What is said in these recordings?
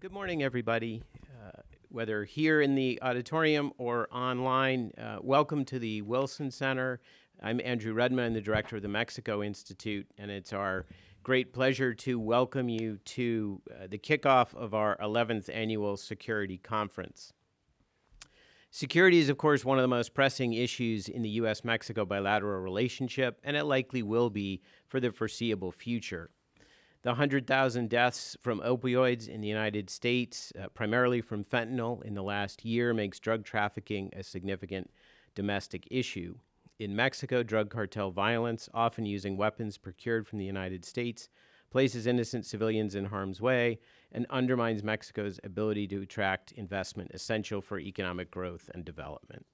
Good morning, everybody. Uh, whether here in the auditorium or online, uh, welcome to the Wilson Center. I'm Andrew Rudman, the director of the Mexico Institute, and it's our great pleasure to welcome you to uh, the kickoff of our 11th annual security conference. Security is, of course, one of the most pressing issues in the U.S. Mexico bilateral relationship, and it likely will be for the foreseeable future. The 100,000 deaths from opioids in the United States, uh, primarily from fentanyl in the last year, makes drug trafficking a significant domestic issue. In Mexico, drug cartel violence, often using weapons procured from the United States, places innocent civilians in harm's way and undermines Mexico's ability to attract investment essential for economic growth and development.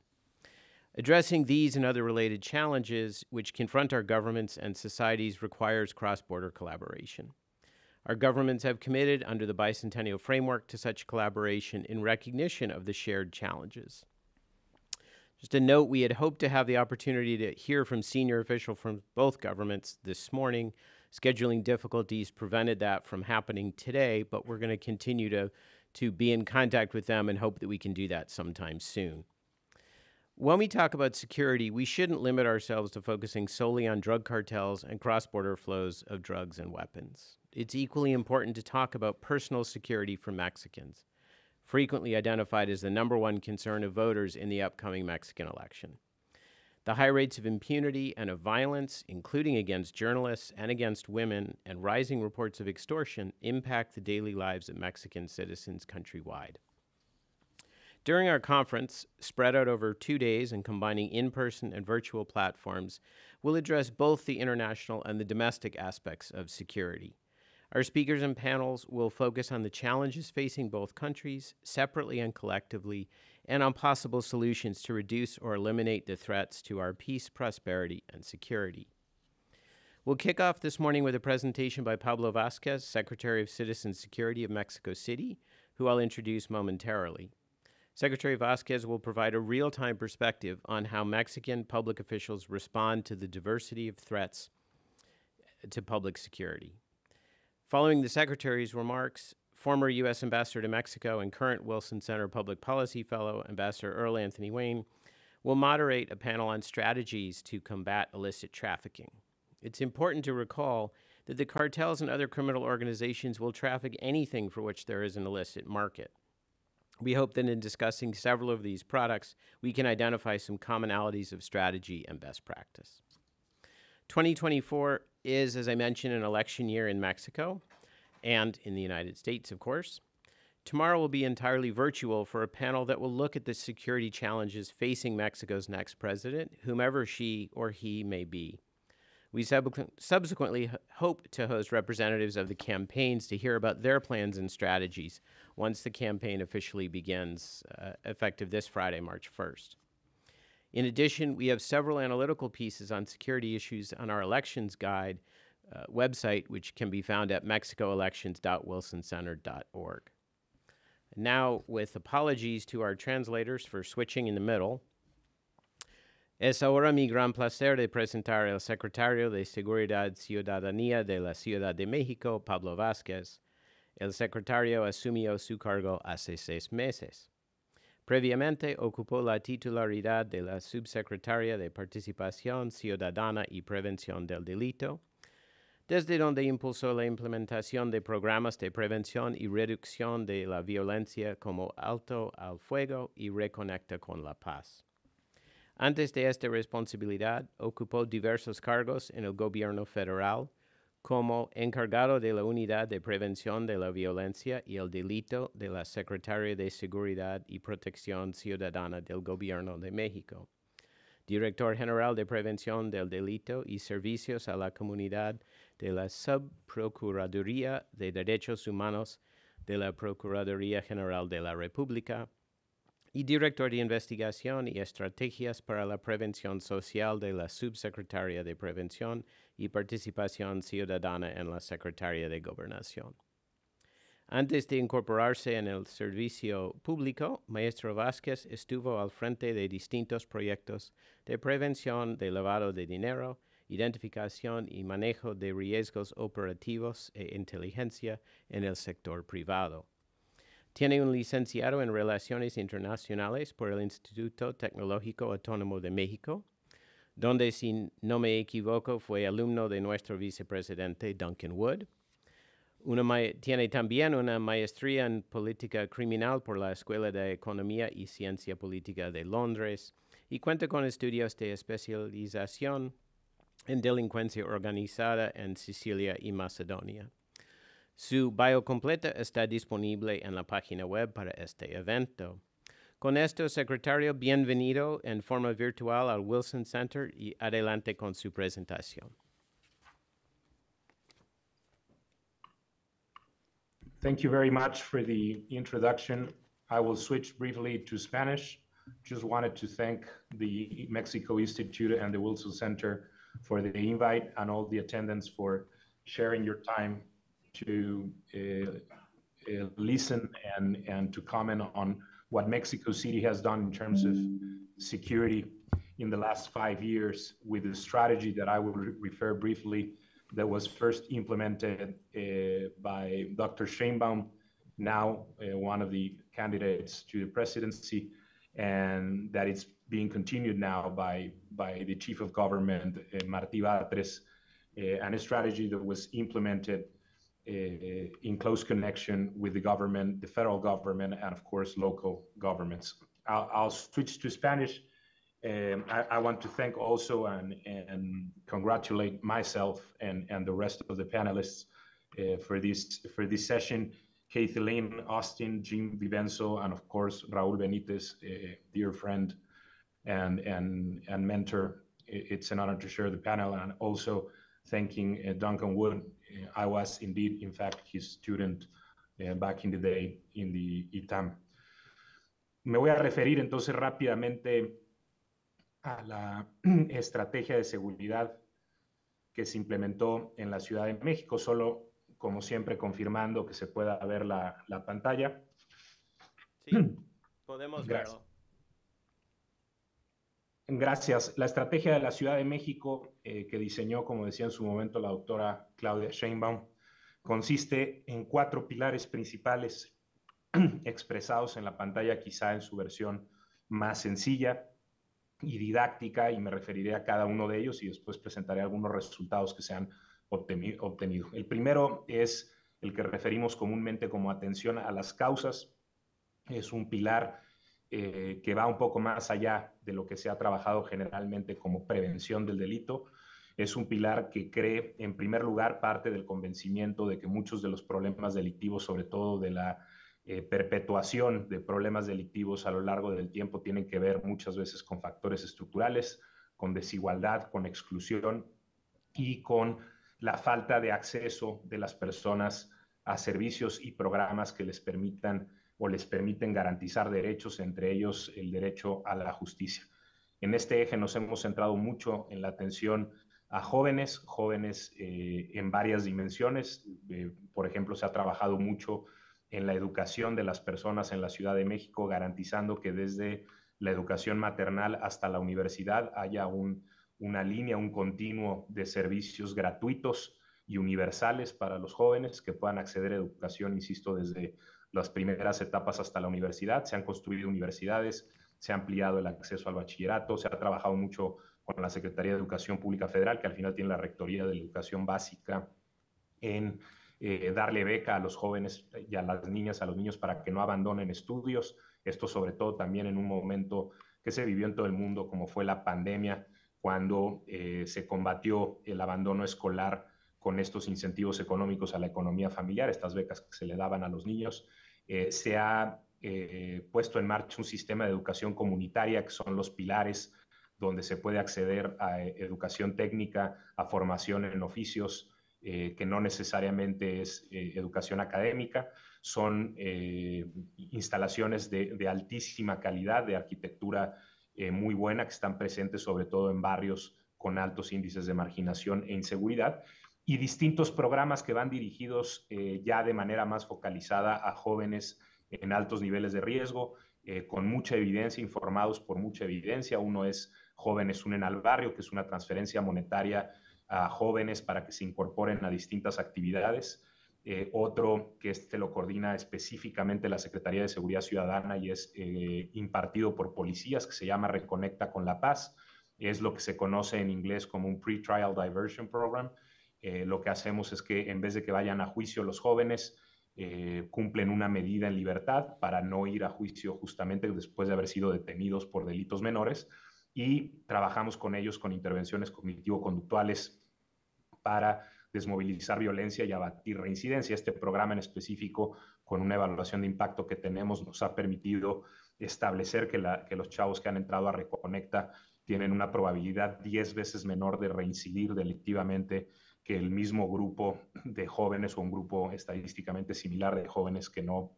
Addressing these and other related challenges which confront our governments and societies requires cross border collaboration. Our governments have committed under the bicentennial framework to such collaboration in recognition of the shared challenges. Just a note, we had hoped to have the opportunity to hear from senior officials from both governments this morning. Scheduling difficulties prevented that from happening today, but we're going to continue to, to be in contact with them and hope that we can do that sometime soon. When we talk about security, we shouldn't limit ourselves to focusing solely on drug cartels and cross border flows of drugs and weapons. It's equally important to talk about personal security for Mexicans, frequently identified as the number one concern of voters in the upcoming Mexican election. The high rates of impunity and of violence, including against journalists and against women, and rising reports of extortion impact the daily lives of Mexican citizens countrywide. During our conference, spread out over two days and combining in person and virtual platforms, we'll address both the international and the domestic aspects of security. Our speakers and panels will focus on the challenges facing both countries, separately and collectively, and on possible solutions to reduce or eliminate the threats to our peace, prosperity, and security. We'll kick off this morning with a presentation by Pablo Vázquez, Secretary of Citizen Security of Mexico City, who I'll introduce momentarily. Secretary Vázquez will provide a real time perspective on how Mexican public officials respond to the diversity of threats to public security. Following the Secretary's remarks, former U.S. Ambassador to Mexico and current Wilson Center Public Policy Fellow, Ambassador Earl Anthony Wayne, will moderate a panel on strategies to combat illicit trafficking. It's important to recall that the cartels and other criminal organizations will traffic anything for which there is an illicit market. We hope that in discussing several of these products, we can identify some commonalities of strategy and best practice. 2024 is, as I mentioned, an election year in Mexico and in the United States, of course. Tomorrow will be entirely virtual for a panel that will look at the security challenges facing Mexico's next president, whomever she or he may be. We sub- subsequently hope to host representatives of the campaigns to hear about their plans and strategies once the campaign officially begins, uh, effective this Friday, March 1st. In addition, we have several analytical pieces on security issues on our elections guide uh, website, which can be found at mexicoelections.wilsoncenter.org. Now, with apologies to our translators for switching in the middle, Es ahora mi gran placer de presentar al secretario de Seguridad Ciudadanía de la Ciudad de México, Pablo Vázquez. El secretario asumió su cargo hace seis meses. Previamente ocupó la titularidad de la subsecretaria de Participación Ciudadana y Prevención del Delito, desde donde impulsó la implementación de programas de prevención y reducción de la violencia como Alto al Fuego y Reconecta con la Paz. Antes de esta responsabilidad, ocupó diversos cargos en el gobierno federal, como encargado de la Unidad de Prevención de la Violencia y el Delito de la Secretaría de Seguridad y Protección Ciudadana del Gobierno de México, director general de Prevención del Delito y Servicios a la Comunidad de la Subprocuraduría de Derechos Humanos de la Procuraduría General de la República, y director de investigación y estrategias para la prevención social de la Subsecretaría de Prevención y Participación Ciudadana en la Secretaría de Gobernación. Antes de incorporarse en el servicio público, Maestro Vázquez estuvo al frente de distintos proyectos de prevención de lavado de dinero, identificación y manejo de riesgos operativos e inteligencia en el sector privado Tiene un licenciado en Relaciones Internacionales por el Instituto Tecnológico Autónomo de México, donde, si no me equivoco, fue alumno de nuestro vicepresidente Duncan Wood. tiene también una maestría en política criminal por la Escuela de Economía y Ciencia Política de Londres y cuenta con estudios de especialización en delincuencia organizada en Sicilia y Macedonia. Su bio completa está disponible en la página web para este evento. Con esto, secretario, bienvenido en forma virtual al Wilson Center y adelante con su presentación. Thank you very much for the introduction. I will switch briefly to Spanish. Just wanted to thank the Mexico Institute and the Wilson Center for the invite and all the attendants for sharing your time to uh, uh, listen and, and to comment on what Mexico City has done in terms of security in the last five years with a strategy that I will re refer briefly that was first implemented uh, by Dr. Sheinbaum, now uh, one of the candidates to the presidency, and that it's being continued now by, by the chief of government, uh, Martí Batres, uh, and a strategy that was implemented in close connection with the government, the federal government, and of course, local governments. I'll, I'll switch to Spanish. Um, I, I, want to thank also and, and congratulate myself and, and the rest of the panelists uh, for this for this session. Kathleen, Austin, Jim Vivenzo, and of course Raúl Benítez, a dear friend and and and mentor. It's an honor to share the panel and also thanking uh, Duncan Wood. I was indeed, in fact, his student uh, back in the day in the ITAM. Me voy a referir entonces rápidamente a la estrategia de seguridad que se implementó en la Ciudad de México, solo como siempre confirmando que se pueda ver la, la pantalla. Sí, podemos verlo. Gracias. La estrategia de la Ciudad de México, eh, que diseñó, como decía en su momento la doctora Claudia Sheinbaum, consiste en cuatro pilares principales expresados en la pantalla, quizá en su versión más sencilla y didáctica, y me referiré a cada uno de ellos y después presentaré algunos resultados que se han obtenido. El primero es el que referimos comúnmente como atención a las causas. Es un pilar eh, que va un poco más allá de lo que se ha trabajado generalmente como prevención del delito. Es un pilar que cree, en primer lugar, parte del convencimiento de que muchos de los problemas delictivos, sobre todo de la eh, perpetuación de problemas delictivos a lo largo del tiempo, tienen que ver muchas veces con factores estructurales, con desigualdad, con exclusión y con la falta de acceso de las personas a servicios y programas que les permitan o les permiten garantizar derechos, entre ellos el derecho a la justicia. En este eje nos hemos centrado mucho en la atención a jóvenes, jóvenes eh, en varias dimensiones. Eh, por ejemplo, se ha trabajado mucho en la educación de las personas en la Ciudad de México, garantizando que desde la educación maternal hasta la universidad haya una línea, un continuo de servicios gratuitos y universales para los jóvenes que puedan acceder a educación, insisto, desde las primeras etapas hasta la universidad. Se han construido universidades, se ha ampliado el acceso al bachillerato, se ha trabajado mucho con la Secretaría de Educación Pública Federal, que al final tiene la Rectoría de la Educación Básica, en eh, darle beca a los jóvenes y a las niñas, a los niños para que no abandonen estudios. Esto sobre todo también en un momento que se vivió en todo el mundo, como fue la pandemia, cuando eh, se combatió el abandono escolar con estos incentivos económicos a la economía familiar, estas becas que se le daban a los niños. Eh, se ha eh, puesto en marcha un sistema de educación comunitaria, que son los pilares donde se puede acceder a eh, educación técnica, a formación en oficios, que no necesariamente es educación académica, son instalaciones de, de, altísima calidad, de arquitectura muy buena, que están presentes sobre todo en barrios con altos índices de marginación e inseguridad y distintos programas que van dirigidos eh, ya de manera más focalizada a jóvenes en altos niveles de riesgo, eh, con mucha evidencia, informados por mucha evidencia. Uno es Jóvenes Unen al Barrio, que es una transferencia monetaria a jóvenes para que se incorporen a distintas actividades. eh, otro que este lo coordina específicamente la Secretaría de Seguridad Ciudadana y es impartido por policías, que se llama Reconecta con la Paz. Es lo que se conoce en inglés como un Pre-Trial Diversion Program. Eh, lo que hacemos es que en vez de que vayan a juicio los jóvenes, cumplen una medida en libertad para no ir a juicio justamente después de haber sido detenidos por delitos menores y trabajamos con ellos con intervenciones cognitivo-conductuales para desmovilizar violencia y abatir reincidencia. Este programa en específico, con una evaluación de impacto que tenemos, nos ha permitido establecer que, los chavos que han entrado a Reconecta tienen una probabilidad 10 veces menor de reincidir delictivamente que el mismo grupo de jóvenes o un grupo estadísticamente similar de jóvenes que no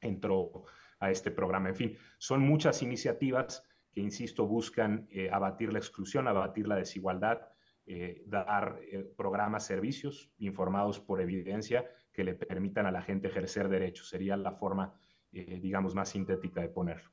entró a este programa. En fin, son muchas iniciativas que, insisto, buscan eh, abatir la exclusión, abatir la desigualdad, eh, dar eh, programas, servicios informados por evidencia que le permitan a la gente ejercer derechos. Sería la forma, digamos, más sintética de ponerlo.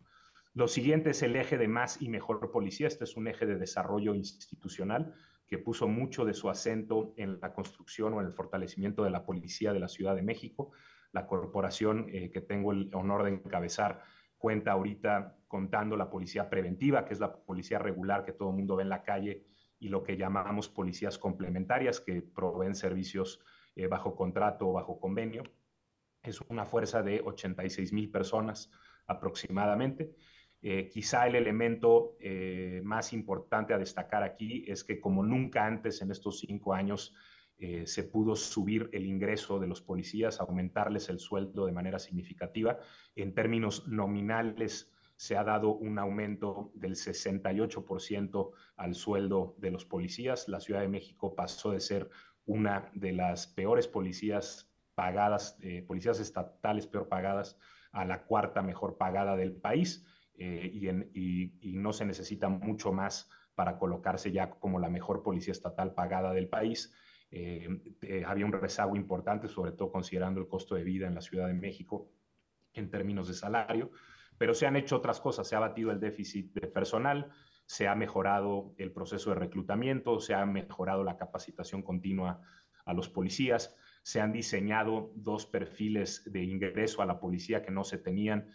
Lo siguiente es el eje de más y mejor policía. Este es un eje de desarrollo institucional que puso mucho de su acento en la construcción o en el fortalecimiento de la policía de la Ciudad de México. La corporación que tengo el honor de encabezar cuenta ahorita contando la policía preventiva, que es la policía regular que todo el mundo ve en la calle y lo que llamamos policías complementarias que proveen servicios eh, bajo contrato o bajo convenio. Es una fuerza de 86 mil personas aproximadamente. Eh, quizá el elemento eh, más importante a destacar aquí es que como nunca antes en estos cinco años se pudo subir el ingreso de los policías, aumentarles el sueldo de manera significativa. En términos nominales, se ha dado un aumento del 68% al sueldo de los policías. La Ciudad de México pasó de ser una de las peores policías pagadas, eh, policías estatales peor pagadas, a la cuarta mejor pagada del país eh, y, no se necesita mucho más para colocarse ya como la mejor policía estatal pagada del país. Eh, había un rezago importante, sobre todo considerando el costo de vida en la Ciudad de México en términos de salario pero se han hecho otras cosas, se ha batido el déficit de personal, se ha mejorado el proceso de reclutamiento, se ha mejorado la capacitación continua a los policías, se han diseñado dos perfiles de ingreso a la policía que no se tenían,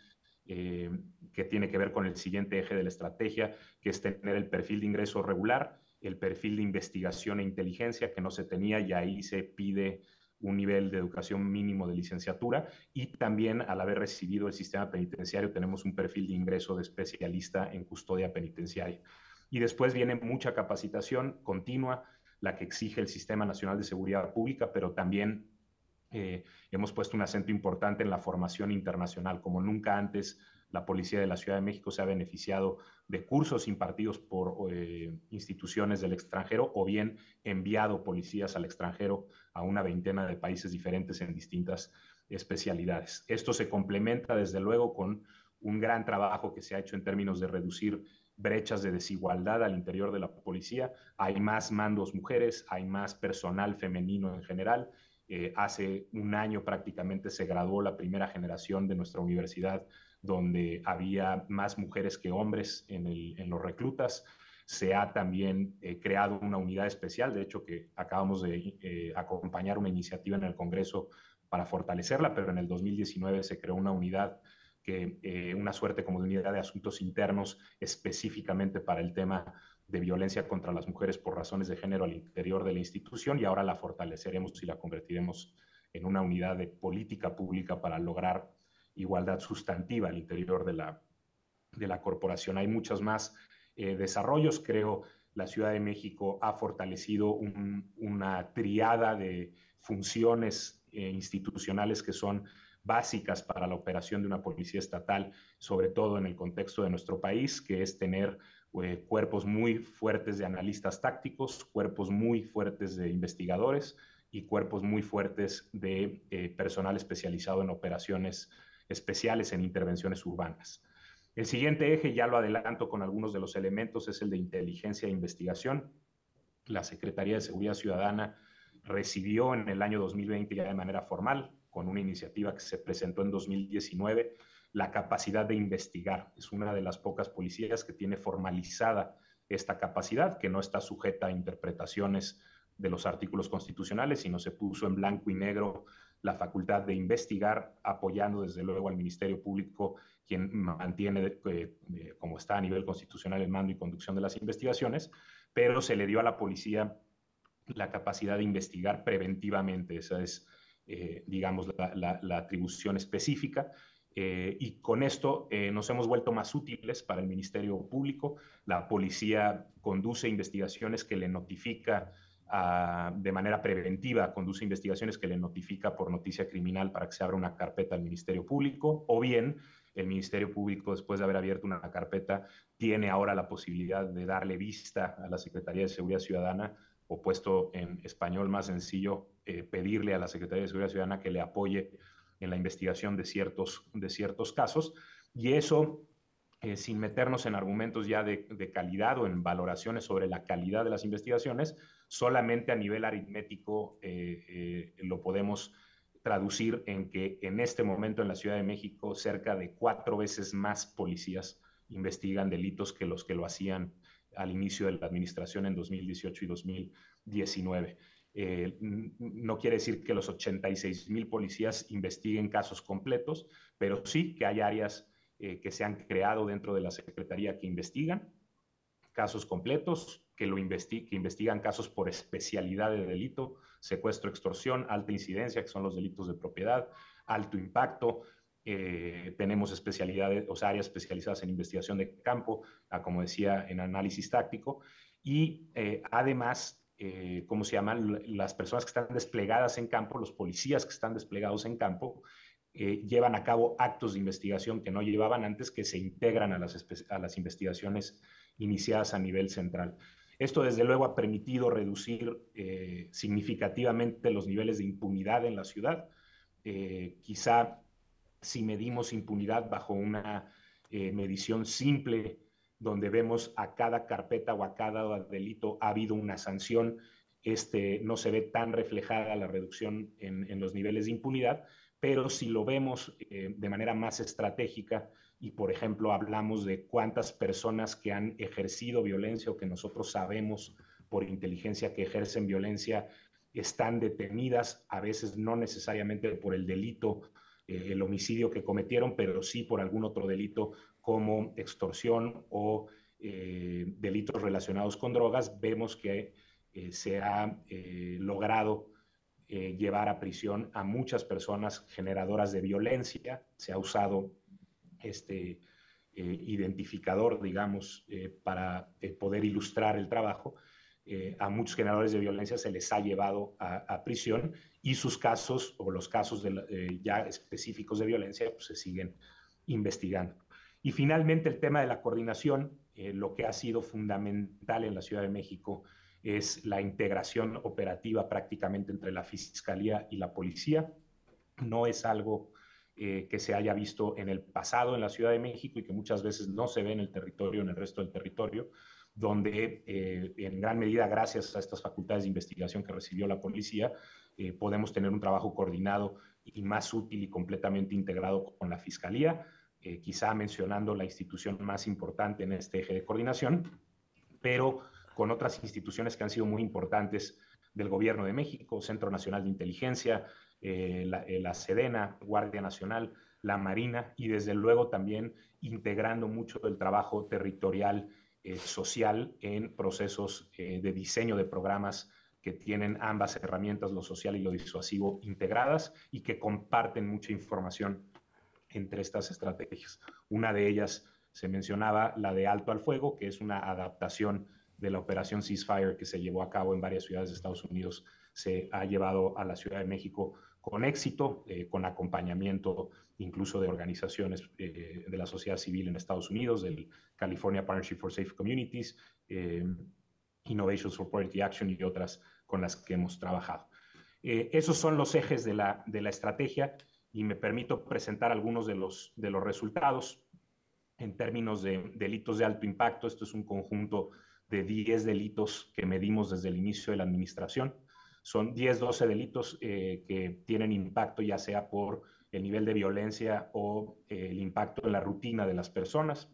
eh, que tiene que ver con el siguiente eje de la estrategia, que es tener el perfil de ingreso regular, el perfil de investigación e inteligencia que no se tenía y ahí se pide un nivel de educación mínimo de licenciatura y también al haber recibido el sistema penitenciario tenemos un perfil de ingreso de especialista en custodia penitenciaria. Y después viene mucha capacitación continua, la que exige el Sistema Nacional de Seguridad Pública, pero también eh, hemos puesto un acento importante en la formación internacional. Como nunca antes, la Policía de la Ciudad de México se ha beneficiado de cursos impartidos por eh, instituciones del extranjero o bien enviado policías al extranjero a una veintena de países diferentes en distintas especialidades. Esto se complementa desde luego con un gran trabajo que se ha hecho en términos de reducir brechas de desigualdad al interior de la policía. Hay más mandos mujeres, hay más personal femenino en general. Eh, hace un año prácticamente se graduó la primera generación de nuestra universidad donde había más mujeres que hombres en, los reclutas. Se ha también eh, creado una unidad especial, de hecho que acabamos de eh, acompañar una iniciativa en el Congreso para fortalecerla, pero en el 2019 se creó una unidad que una suerte como de unidad de asuntos internos específicamente para el tema de violencia contra las mujeres por razones de género al interior de la institución y ahora la fortaleceremos y la convertiremos en una unidad de política pública para lograr igualdad sustantiva al interior de la, de la corporación. Hay muchos más eh, desarrollos, creo. La Ciudad de México ha fortalecido una triada de funciones eh, institucionales que son básicas para la operación de una policía estatal, sobre todo en el contexto de nuestro país, que es tener eh, cuerpos muy fuertes de analistas tácticos, cuerpos muy fuertes de investigadores y cuerpos muy fuertes de personal especializado en operaciones especiales en intervenciones urbanas. El siguiente eje, ya lo adelanto con algunos de los elementos, es el de inteligencia e investigación. La Secretaría de Seguridad Ciudadana recibió en el año 2020 ya de manera formal, con una iniciativa que se presentó en 2019, la capacidad de investigar. Es una de las pocas policías que tiene formalizada esta capacidad, que no está sujeta a interpretaciones de los artículos constitucionales, sino se puso en blanco y negro la facultad de investigar, apoyando desde luego al Ministerio Público, quien mantiene eh, como está a nivel constitucional el mando y conducción de las investigaciones, pero se le dio a la policía la capacidad de investigar preventivamente. Esa es, eh, digamos, la, atribución específica. Eh, y con esto nos hemos vuelto más útiles para el Ministerio Público. La policía conduce investigaciones que le notifica de manera preventiva, conduce investigaciones que le notifica por noticia criminal para que se abra una carpeta al Ministerio Público, o bien el Ministerio Público, después de haber abierto una carpeta, tiene ahora la posibilidad de darle vista a la Secretaría de Seguridad Ciudadana, o puesto en español más sencillo, eh, pedirle a la Secretaría de Seguridad Ciudadana que le apoye en la investigación de ciertos, de ciertos casos. Y eso eh, sin meternos en argumentos ya de, calidad o en valoraciones sobre la calidad de las investigaciones, solamente a nivel aritmético eh, eh, lo podemos traducir en que en este momento en la Ciudad de México cerca de cuatro veces más policías investigan delitos que los que lo hacían al inicio de la administración en 2018 y 2019. No quiere decir que los 86 mil policías investiguen casos completos, pero sí que hay áreas eh, que se han creado dentro de la Secretaría que investigan casos completos, que, lo que investigan casos por especialidad de delito, secuestro, extorsión, alta incidencia, que son los delitos de propiedad, alto impacto. Eh, tenemos especialidades, o sea, áreas especializadas en investigación de campo, como decía, en análisis táctico. Y eh, ¿cómo se llaman? Las personas que están desplegadas en campo, los policías que están desplegados en campo, eh, llevan a cabo actos de investigación que no llevaban antes, que se integran a las, a las investigaciones iniciadas a nivel central. Esto, desde luego, ha permitido reducir eh, significativamente los niveles de impunidad en la ciudad. Eh, quizá si medimos impunidad bajo una medición simple, donde vemos a cada carpeta o a cada delito ha habido una sanción, este, no se ve tan reflejada la reducción en, los niveles de impunidad, pero si lo vemos eh, de manera más estratégica y, por ejemplo, hablamos de cuántas personas que han ejercido violencia o que nosotros sabemos por inteligencia que ejercen violencia están detenidas, a veces no necesariamente por el delito, eh, el homicidio que cometieron, pero sí por algún otro delito como extorsión o eh, delitos relacionados con drogas, vemos que se ha logrado eh, llevar a prisión a muchas personas generadoras de violencia. Se ha usado este eh, identificador, digamos, eh, para poder ilustrar el trabajo. a muchos generadores de violencia se les ha llevado a, prisión y sus casos o los casos ya específicos de violencia pues, se siguen investigando. Y finalmente el tema de la coordinación, lo que ha sido fundamental en la Ciudad de México es la integración operativa prácticamente entre la Fiscalía y la Policía. No es algo eh, que se haya visto en el pasado en la Ciudad de México y que muchas veces no se ve en el territorio, en el resto del territorio, donde eh, en gran medida gracias a estas facultades de investigación que recibió la policía, eh, podemos tener un trabajo coordinado y más útil y completamente integrado con la Fiscalía, quizá mencionando la institución más importante en este eje de coordinación, pero con otras instituciones que han sido muy importantes del Gobierno de México, Centro Nacional de Inteligencia, eh, eh, la, Sedena, Guardia Nacional, la Marina y desde luego también integrando mucho el trabajo territorial eh, social en procesos de diseño de programas que tienen ambas herramientas, lo social y lo disuasivo, integradas y que comparten mucha información entre estas estrategias. Una de ellas se mencionaba la de alto al fuego, que es una adaptación de la operación Ceasefire que se llevó a cabo en varias ciudades de Estados Unidos se ha llevado a la Ciudad de México con éxito, eh, con acompañamiento incluso de organizaciones eh, de la sociedad civil en Estados Unidos, del California Partnership for Safe Communities, eh, Innovation Support Action y otras con las que hemos trabajado. esos son los ejes de la, de la estrategia y me permito presentar algunos de los, de los resultados en términos de delitos de alto impacto. Esto es un conjunto de 10 delitos que medimos desde el inicio de la administración. Son 10, 12 delitos eh, que tienen impacto ya sea por el nivel de violencia o eh, el impacto en la rutina de las personas.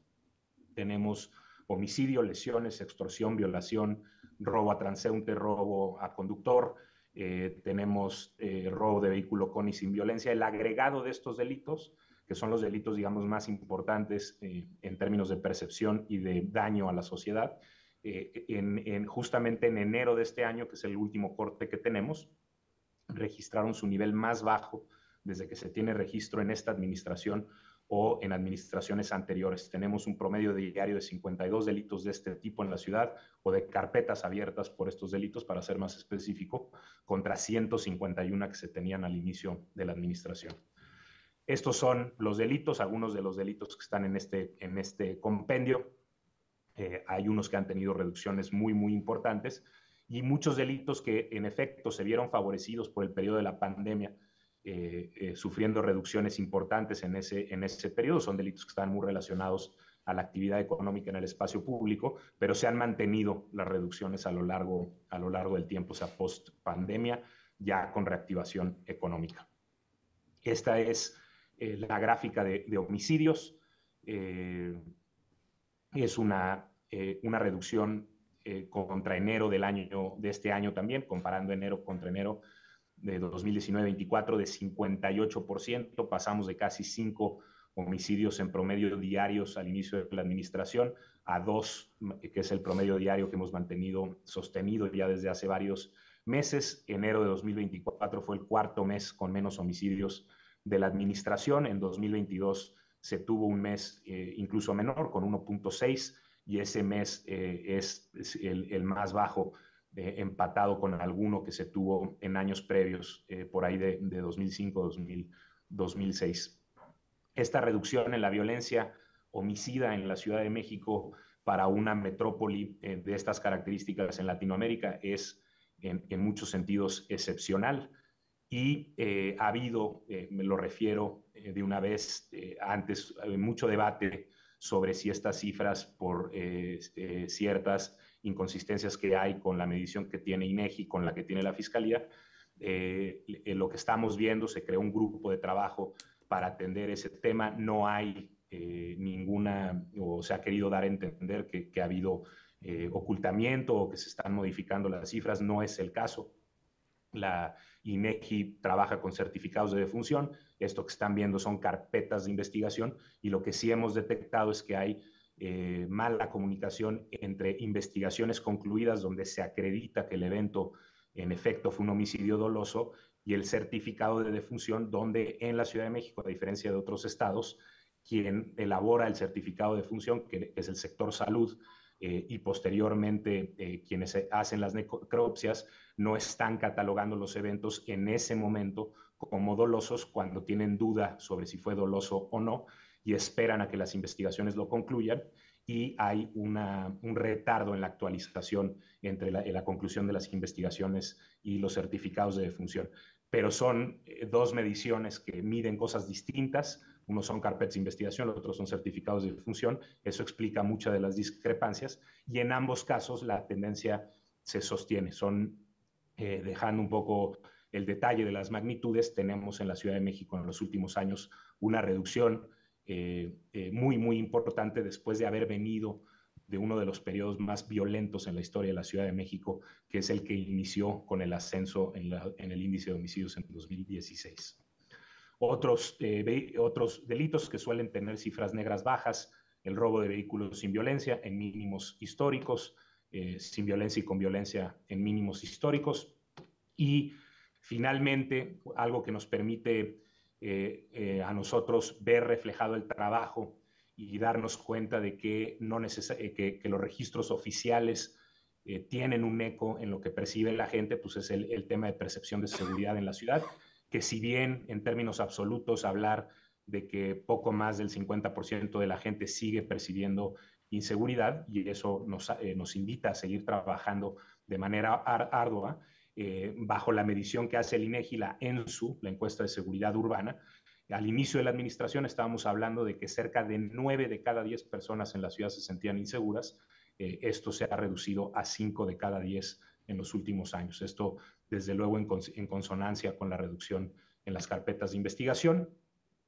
Tenemos homicidio, lesiones, extorsión, violación, robo a transeúnte, robo a conductor, tenemos robo de vehículo con y sin violencia. El agregado de estos delitos, que son los delitos, digamos, más importantes en términos de percepción y de daño a la sociedad, en, justamente en enero de este año, que es el último corte que tenemos, registraron su nivel más bajo desde que se tiene registro en esta administración o en administraciones anteriores. Tenemos un promedio diario de 52 delitos de este tipo en la ciudad o de carpetas abiertas por estos delitos, para ser más específico, contra 151 que se tenían al inicio de la administración. Estos son los delitos, algunos de los delitos que están en este, en este compendio. Eh, hay unos que han tenido reducciones muy, muy importantes y muchos delitos que en efecto se vieron favorecidos por el periodo de la pandemia eh, eh, sufriendo reducciones importantes en ese, en ese periodo. Son delitos que están muy relacionados a la actividad económica en el espacio público, pero se han mantenido las reducciones a lo largo, a lo largo del tiempo, o sea, post pandemia, ya con reactivación económica. Esta es eh, la gráfica de, homicidios. es una, una reducción contra enero del año, de este año también, comparando enero contra enero de 2019-24 de 58%, pasamos de casi 5 homicidios en promedio diarios al inicio de la administración a 2, que es el promedio diario que hemos mantenido sostenido ya desde hace varios meses. Enero de 2024 fue el cuarto mes con menos homicidios de la administración. En 2022 se tuvo un mes eh, incluso menor, con 1.6, y ese mes eh, es, el, el, más bajo eh, empatado con alguno que se tuvo en años previos, eh, por ahí de, 2005-2006. Esta reducción en la violencia homicida en la Ciudad de México para una metrópoli eh, de estas características en Latinoamérica es en, muchos sentidos excepcional y ha habido, me lo refiero de una vez antes, mucho debate sobre si estas cifras por ciertas inconsistencias que hay con la medición que tiene INEGI, con la que tiene la Fiscalía. Eh, lo que estamos viendo, se creó un grupo de trabajo para atender ese tema. No hay eh, ninguna, o se ha querido dar a entender que, que ha habido eh, ocultamiento o que se están modificando las cifras. No es el caso. La INEGI trabaja con certificados de defunción. Esto que están viendo son carpetas de investigación y lo que sí hemos detectado es que hay eh, mala comunicación entre investigaciones concluidas donde se acredita que el evento en efecto fue un homicidio doloso y el certificado de defunción donde en la Ciudad de México, a diferencia de otros estados, quien elabora el certificado de defunción, que es el sector salud, eh, y posteriormente eh, quienes hacen las necropsias, no están catalogando los eventos en ese momento como dolosos cuando tienen duda sobre si fue doloso o no y esperan a que las investigaciones lo concluyan y hay una, un retardo en la actualización entre la, conclusión de las investigaciones y los certificados de defunción. Pero son eh, dos mediciones que miden cosas distintas. Unos son carpetas de investigación, los otros son certificados de defunción. Eso explica muchas de las discrepancias y en ambos casos la tendencia se sostiene. Son, eh, dejando un poco el detalle de las magnitudes, tenemos en la Ciudad de México en los últimos años una reducción eh, eh, muy, muy importante después de haber venido de uno de los periodos más violentos en la historia de la Ciudad de México, que es el que inició con el ascenso en, el índice de homicidios en 2016. Otros, eh, otros delitos que suelen tener cifras negras bajas, el robo de vehículos sin violencia en mínimos históricos, sin violencia y con violencia en mínimos históricos. Y finalmente, algo que nos permite eh, eh, a nosotros ver reflejado el trabajo y darnos cuenta de que, no eh, que, los registros oficiales tienen un eco en lo que percibe la gente, pues es el, el, tema de percepción de seguridad en la ciudad, que si bien en términos absolutos hablar de que poco más del 50% de la gente sigue percibiendo inseguridad y eso nos, nos invita a seguir trabajando de manera ardua, eh, bajo la medición que hace el INEGI, la ENSU, la encuesta de seguridad urbana, al inicio de la administración estábamos hablando de que cerca de 9 de cada 10 personas en la ciudad se sentían inseguras. Eh, esto se ha reducido a 5 de cada 10 en los últimos años. Esto, desde luego, en, en consonancia con la reducción en las carpetas de investigación.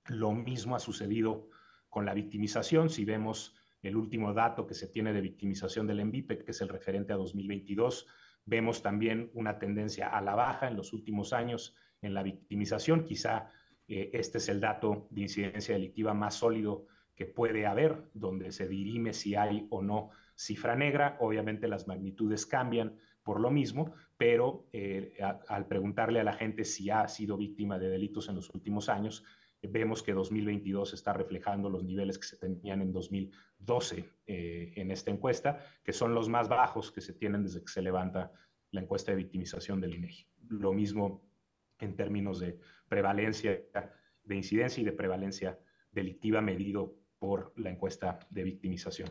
Lo mismo ha sucedido con la victimización. Si vemos el último dato que se tiene de victimización del ENVIPE, que es el referente a 2022, Vemos también una tendencia a la baja en los últimos años en la victimización. Quizá eh, este es el dato de incidencia delictiva más sólido que puede haber, donde se dirime si hay o no cifra negra. Obviamente las magnitudes cambian por lo mismo, pero eh, al preguntarle a la gente si ha sido víctima de delitos en los últimos años, vemos que 2022 está reflejando los niveles que se tenían en 2012 eh, en esta encuesta, que son los más bajos que se tienen desde que se levanta la encuesta de victimización del INEGI. Lo mismo en términos de prevalencia de incidencia y de prevalencia delictiva medido por la encuesta de victimización.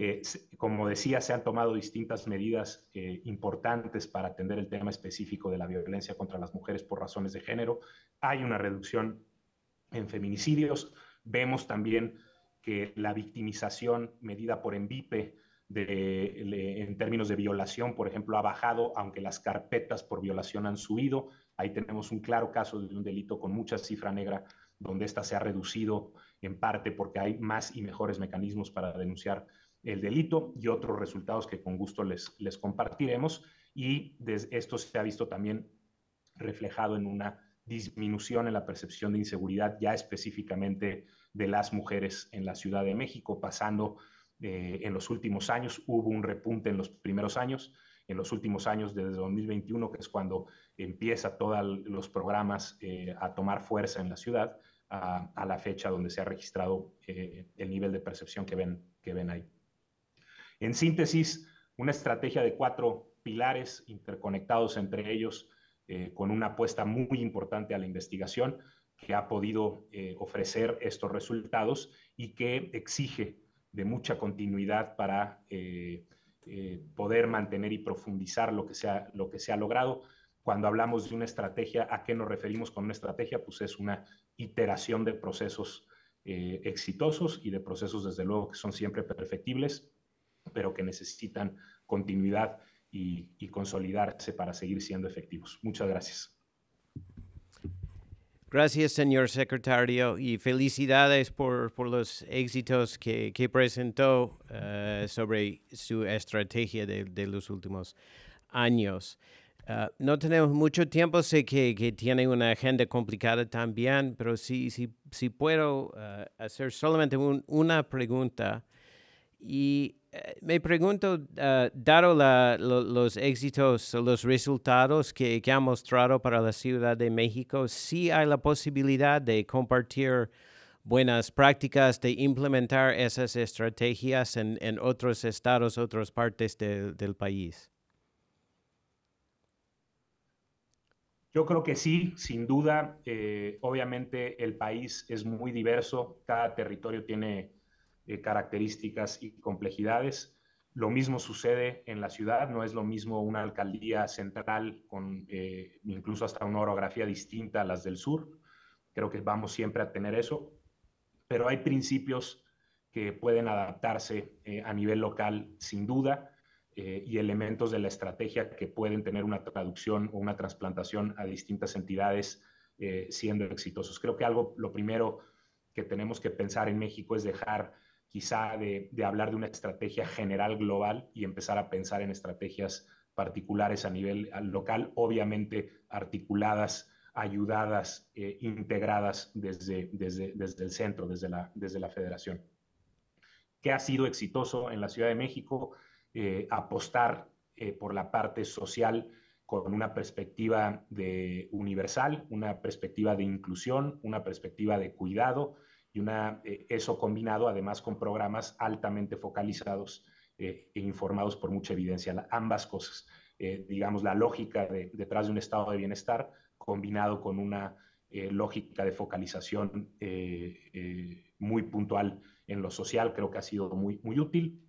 Eh, como decía, se han tomado distintas medidas eh, importantes para atender el tema específico de la violencia contra las mujeres por razones de género. Hay una reducción en feminicidios. Vemos también que la victimización medida por ENVIPE en términos de violación, por ejemplo, ha bajado, aunque las carpetas por violación han subido. Ahí tenemos un claro caso de un delito con mucha cifra negra, donde ésta se ha reducido en parte porque hay más y mejores mecanismos para denunciar el delito y otros resultados que con gusto les, les compartiremos. Y esto se ha visto también reflejado en una disminución en la percepción de inseguridad ya específicamente de las mujeres en la Ciudad de México, pasando eh, en los últimos años, hubo un repunte en los primeros años, en los últimos años desde 2021, que es cuando empieza todos los programas eh, a tomar fuerza en la ciudad, a, la fecha donde se ha registrado eh, el nivel de percepción que ven, que ven ahí. En síntesis, una estrategia de cuatro pilares interconectados entre ellos, eh, con una apuesta muy importante a la investigación que ha podido eh, ofrecer estos resultados y que exige de mucha continuidad para eh, poder mantener y profundizar lo que, sea, lo que se ha logrado. Cuando hablamos de una estrategia, ¿a qué nos referimos con una estrategia? Pues es una iteración de procesos exitosos y de procesos, desde luego, que son siempre perfectibles, pero que necesitan continuidad y, y consolidarse para seguir siendo efectivos. Muchas gracias. Gracias, señor secretario, y felicidades por, por los éxitos que, que presentó uh, sobre su estrategia de, de los últimos años. Uh, no tenemos mucho tiempo, sé que, que, tiene una agenda complicada también, pero si, si, si puedo uh, hacer solamente un, una pregunta. Y me pregunto, uh, dado los éxitos, los resultados que, que, ha mostrado para la Ciudad de México, si hay la posibilidad de compartir buenas prácticas, de implementar esas estrategias en, otros estados, otras partes de, del país. Yo creo que sí, sin duda. Eh, obviamente el país es muy diverso, cada territorio tiene eh, características y complejidades. Lo mismo sucede en la ciudad, no es lo mismo una alcaldía central con eh, incluso hasta una orografía distinta a las del sur. Creo que vamos siempre a tener eso, pero hay principios que pueden adaptarse eh, a nivel local sin duda y elementos de la estrategia que pueden tener una traducción o una trasplantación a distintas entidades siendo exitosos. Creo que algo, lo primero que tenemos que pensar en México es dejar quizá de, hablar de una estrategia general global y empezar a pensar en estrategias particulares a nivel local, obviamente articuladas, ayudadas, eh, integradas desde, desde, desde, el centro, desde la, desde la federación. ¿Qué ha sido exitoso en la Ciudad de México? Eh, apostar eh, por la parte social con una perspectiva de universal, una perspectiva de inclusión, una perspectiva de cuidado, y eh, eso combinado además con programas altamente focalizados eh, e informados por mucha evidencia, ambas cosas. Eh, digamos, la lógica detrás de un estado de bienestar combinado con una lógica de focalización muy puntual en lo social, creo que ha sido muy, muy útil.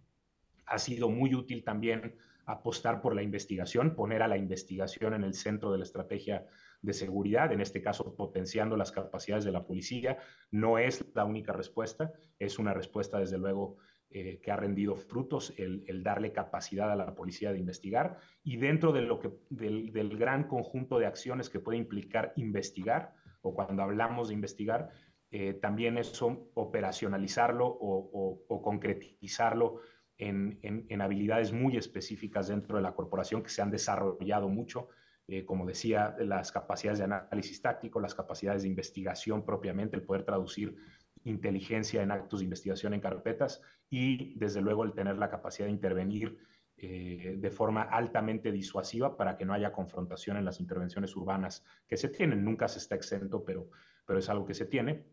Ha sido muy útil también apostar por la investigación, poner a la investigación en el centro de la estrategia de seguridad, en este caso potenciando las capacidades de la policía, no es la única respuesta, es una respuesta desde luego eh, que ha rendido frutos el, darle capacidad a la policía de investigar y dentro de lo que, del, gran conjunto de acciones que puede implicar investigar o cuando hablamos de investigar, eh, también eso operacionalizarlo o, concretizarlo en, en, habilidades muy específicas dentro de la corporación que se han desarrollado mucho. Eh, como decía, las capacidades de análisis táctico, las capacidades de investigación propiamente, el poder traducir inteligencia en actos de investigación en carpetas y desde luego el tener la capacidad de intervenir eh, de forma altamente disuasiva para que no haya confrontación en las intervenciones urbanas que se tienen. Nunca se está exento, pero, pero es algo que se tiene.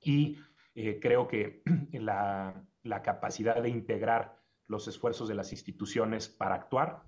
Y eh, creo que la, la, capacidad de integrar los esfuerzos de las instituciones para actuar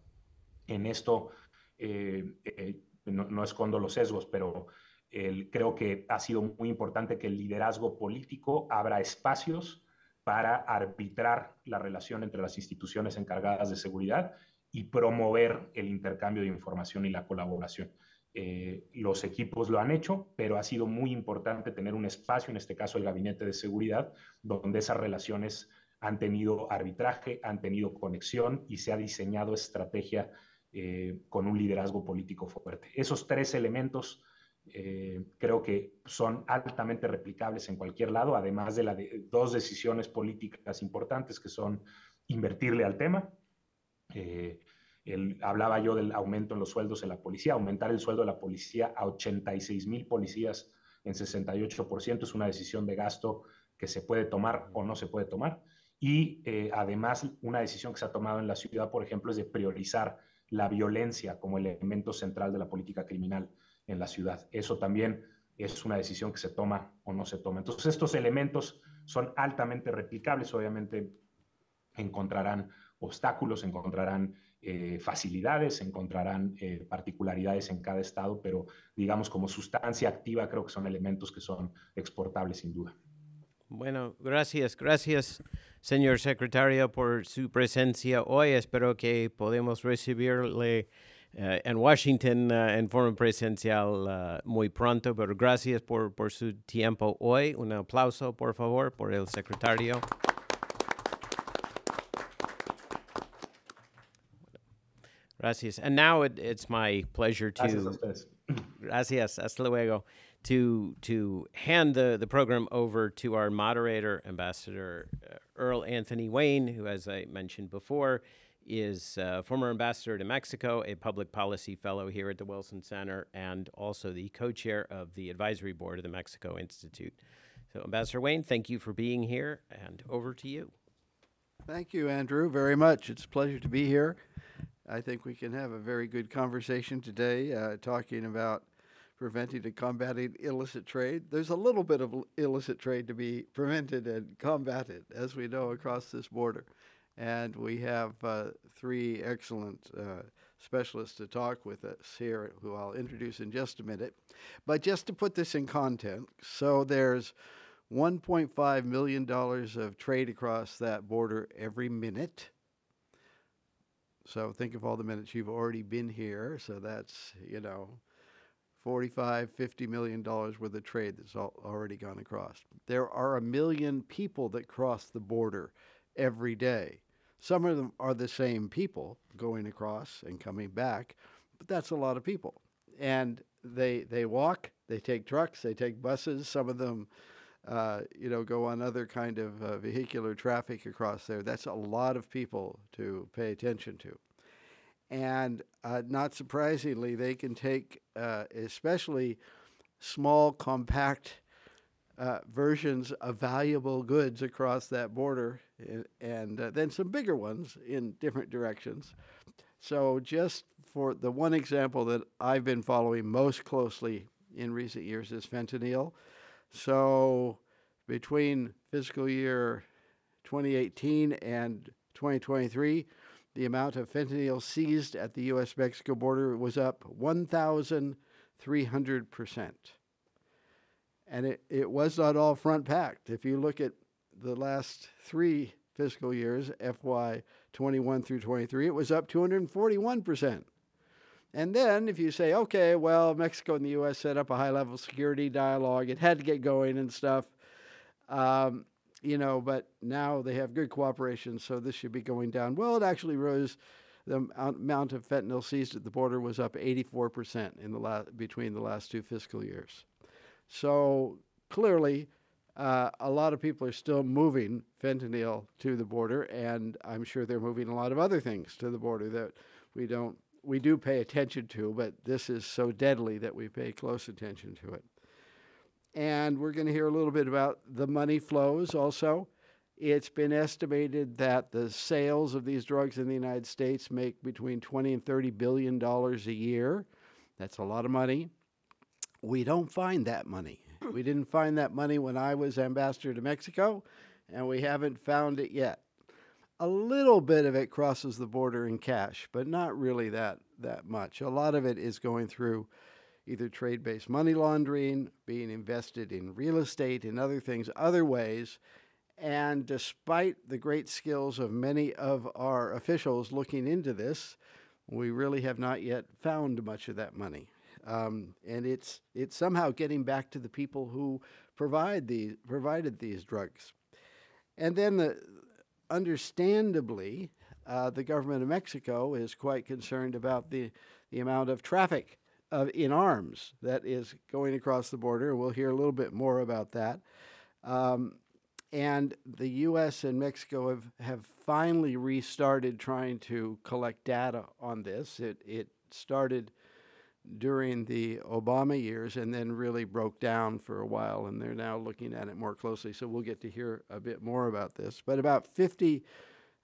en esto, no, no, escondo los sesgos, pero creo que ha sido muy importante que el liderazgo político abra espacios para arbitrar la relación entre las instituciones encargadas de seguridad y promover el intercambio de información y la colaboración. Eh, los equipos lo han hecho, pero ha sido muy importante tener un espacio, en este caso el Gabinete de Seguridad, donde esas relaciones han tenido arbitraje, han tenido conexión y se ha diseñado estrategia eh, con un liderazgo político fuerte. Esos tres elementos eh, creo que son altamente replicables en cualquier lado, además de las dos decisiones políticas importantes que son invertirle al tema. Eh, hablaba yo del aumento en los sueldos de la policía, aumentar el sueldo de la policía a 86 mil policías en 68% es una decisión de gasto que se puede tomar o no se puede tomar. Y eh, además, una decisión que se ha tomado en la ciudad, por ejemplo, es de priorizar la violencia como elemento central de la política criminal en la ciudad. Eso también es una decisión que se toma o no se toma. Entonces, estos elementos son altamente replicables. Obviamente, encontrarán obstáculos, encontrarán eh, facilidades, encontrarán eh, particularidades en cada estado, pero digamos como sustancia activa creo que son elementos que son exportables sin duda. Bueno, gracias, gracias, señor secretario, por su presencia hoy. Espero que podamos recibirle uh, en Washington uh, en forma presencial uh, muy pronto, pero gracias por, por su tiempo hoy. Un aplauso, por favor, por el secretario. Gracias. And now it, it's my pleasure to. Gracias, gracias. Hasta luego. To to hand the, the program over to our moderator, Ambassador uh, Earl Anthony Wayne, who, as I mentioned before, is uh, former ambassador to Mexico, a public policy fellow here at the Wilson Center, and also the co chair of the advisory board of the Mexico Institute. So, Ambassador Wayne, thank you for being here, and over to you. Thank you, Andrew, very much. It's a pleasure to be here. I think we can have a very good conversation today uh, talking about preventing and combating illicit trade. There's a little bit of illicit trade to be prevented and combated, as we know, across this border and we have uh, three excellent uh, specialists to talk with us here, who I'll introduce in just a minute. But just to put this in context, so there's $1.5 million of trade across that border every minute. So think of all the minutes you've already been here. So that's, you know, 45, 50 million dollars worth of trade that's already gone across. There are a million people that cross the border every day. Some of them are the same people going across and coming back, but that's a lot of people. And they they walk, they take trucks, they take buses. Some of them, uh, you know, go on other kind of uh, vehicular traffic across there. That's a lot of people to pay attention to. And uh, not surprisingly, they can take, uh, especially small, compact uh, versions of valuable goods across that border, and, and uh, then some bigger ones in different directions. So, just for the one example that I've been following most closely in recent years is fentanyl. So, between fiscal year 2018 and 2023, the amount of fentanyl seized at the U.S. Mexico border was up 1,300 percent and it, it was not all front packed. If you look at the last three fiscal years, FY 21 through 23, it was up 241%. And then if you say, okay, well, Mexico and the U.S. set up a high level security dialogue, it had to get going and stuff, um, you know, but now they have good cooperation, so this should be going down. Well, it actually rose. The amount of fentanyl seized at the border was up 84% in the la- between the last two fiscal years. So clearly, uh, a lot of people are still moving fentanyl to the border, and I'm sure they're moving a lot of other things to the border that we don't we do pay attention to, but this is so deadly that we pay close attention to it. And we're going to hear a little bit about the money flows also. It's been estimated that the sales of these drugs in the United States make between 20 and 30 billion dollars a year. That's a lot of money. We don't find that money. We didn't find that money when I was ambassador to Mexico, and we haven't found it yet. A little bit of it crosses the border in cash, but not really that that much. A lot of it is going through either trade-based money laundering, being invested in real estate and other things, other ways. And despite the great skills of many of our officials looking into this, we really have not yet found much of that money. Um, and it's it's somehow getting back to the people who provide these provided these drugs. And then the understandably, uh, the government of Mexico is quite concerned about the, the amount of traffic of, in arms that is going across the border. We'll hear a little bit more about that. Um, and the U.S. and Mexico have, have finally restarted trying to collect data on this. It, it started during the Obama years and then really broke down for a while, and they're now looking at it more closely. So we'll get to hear a bit more about this. But about 50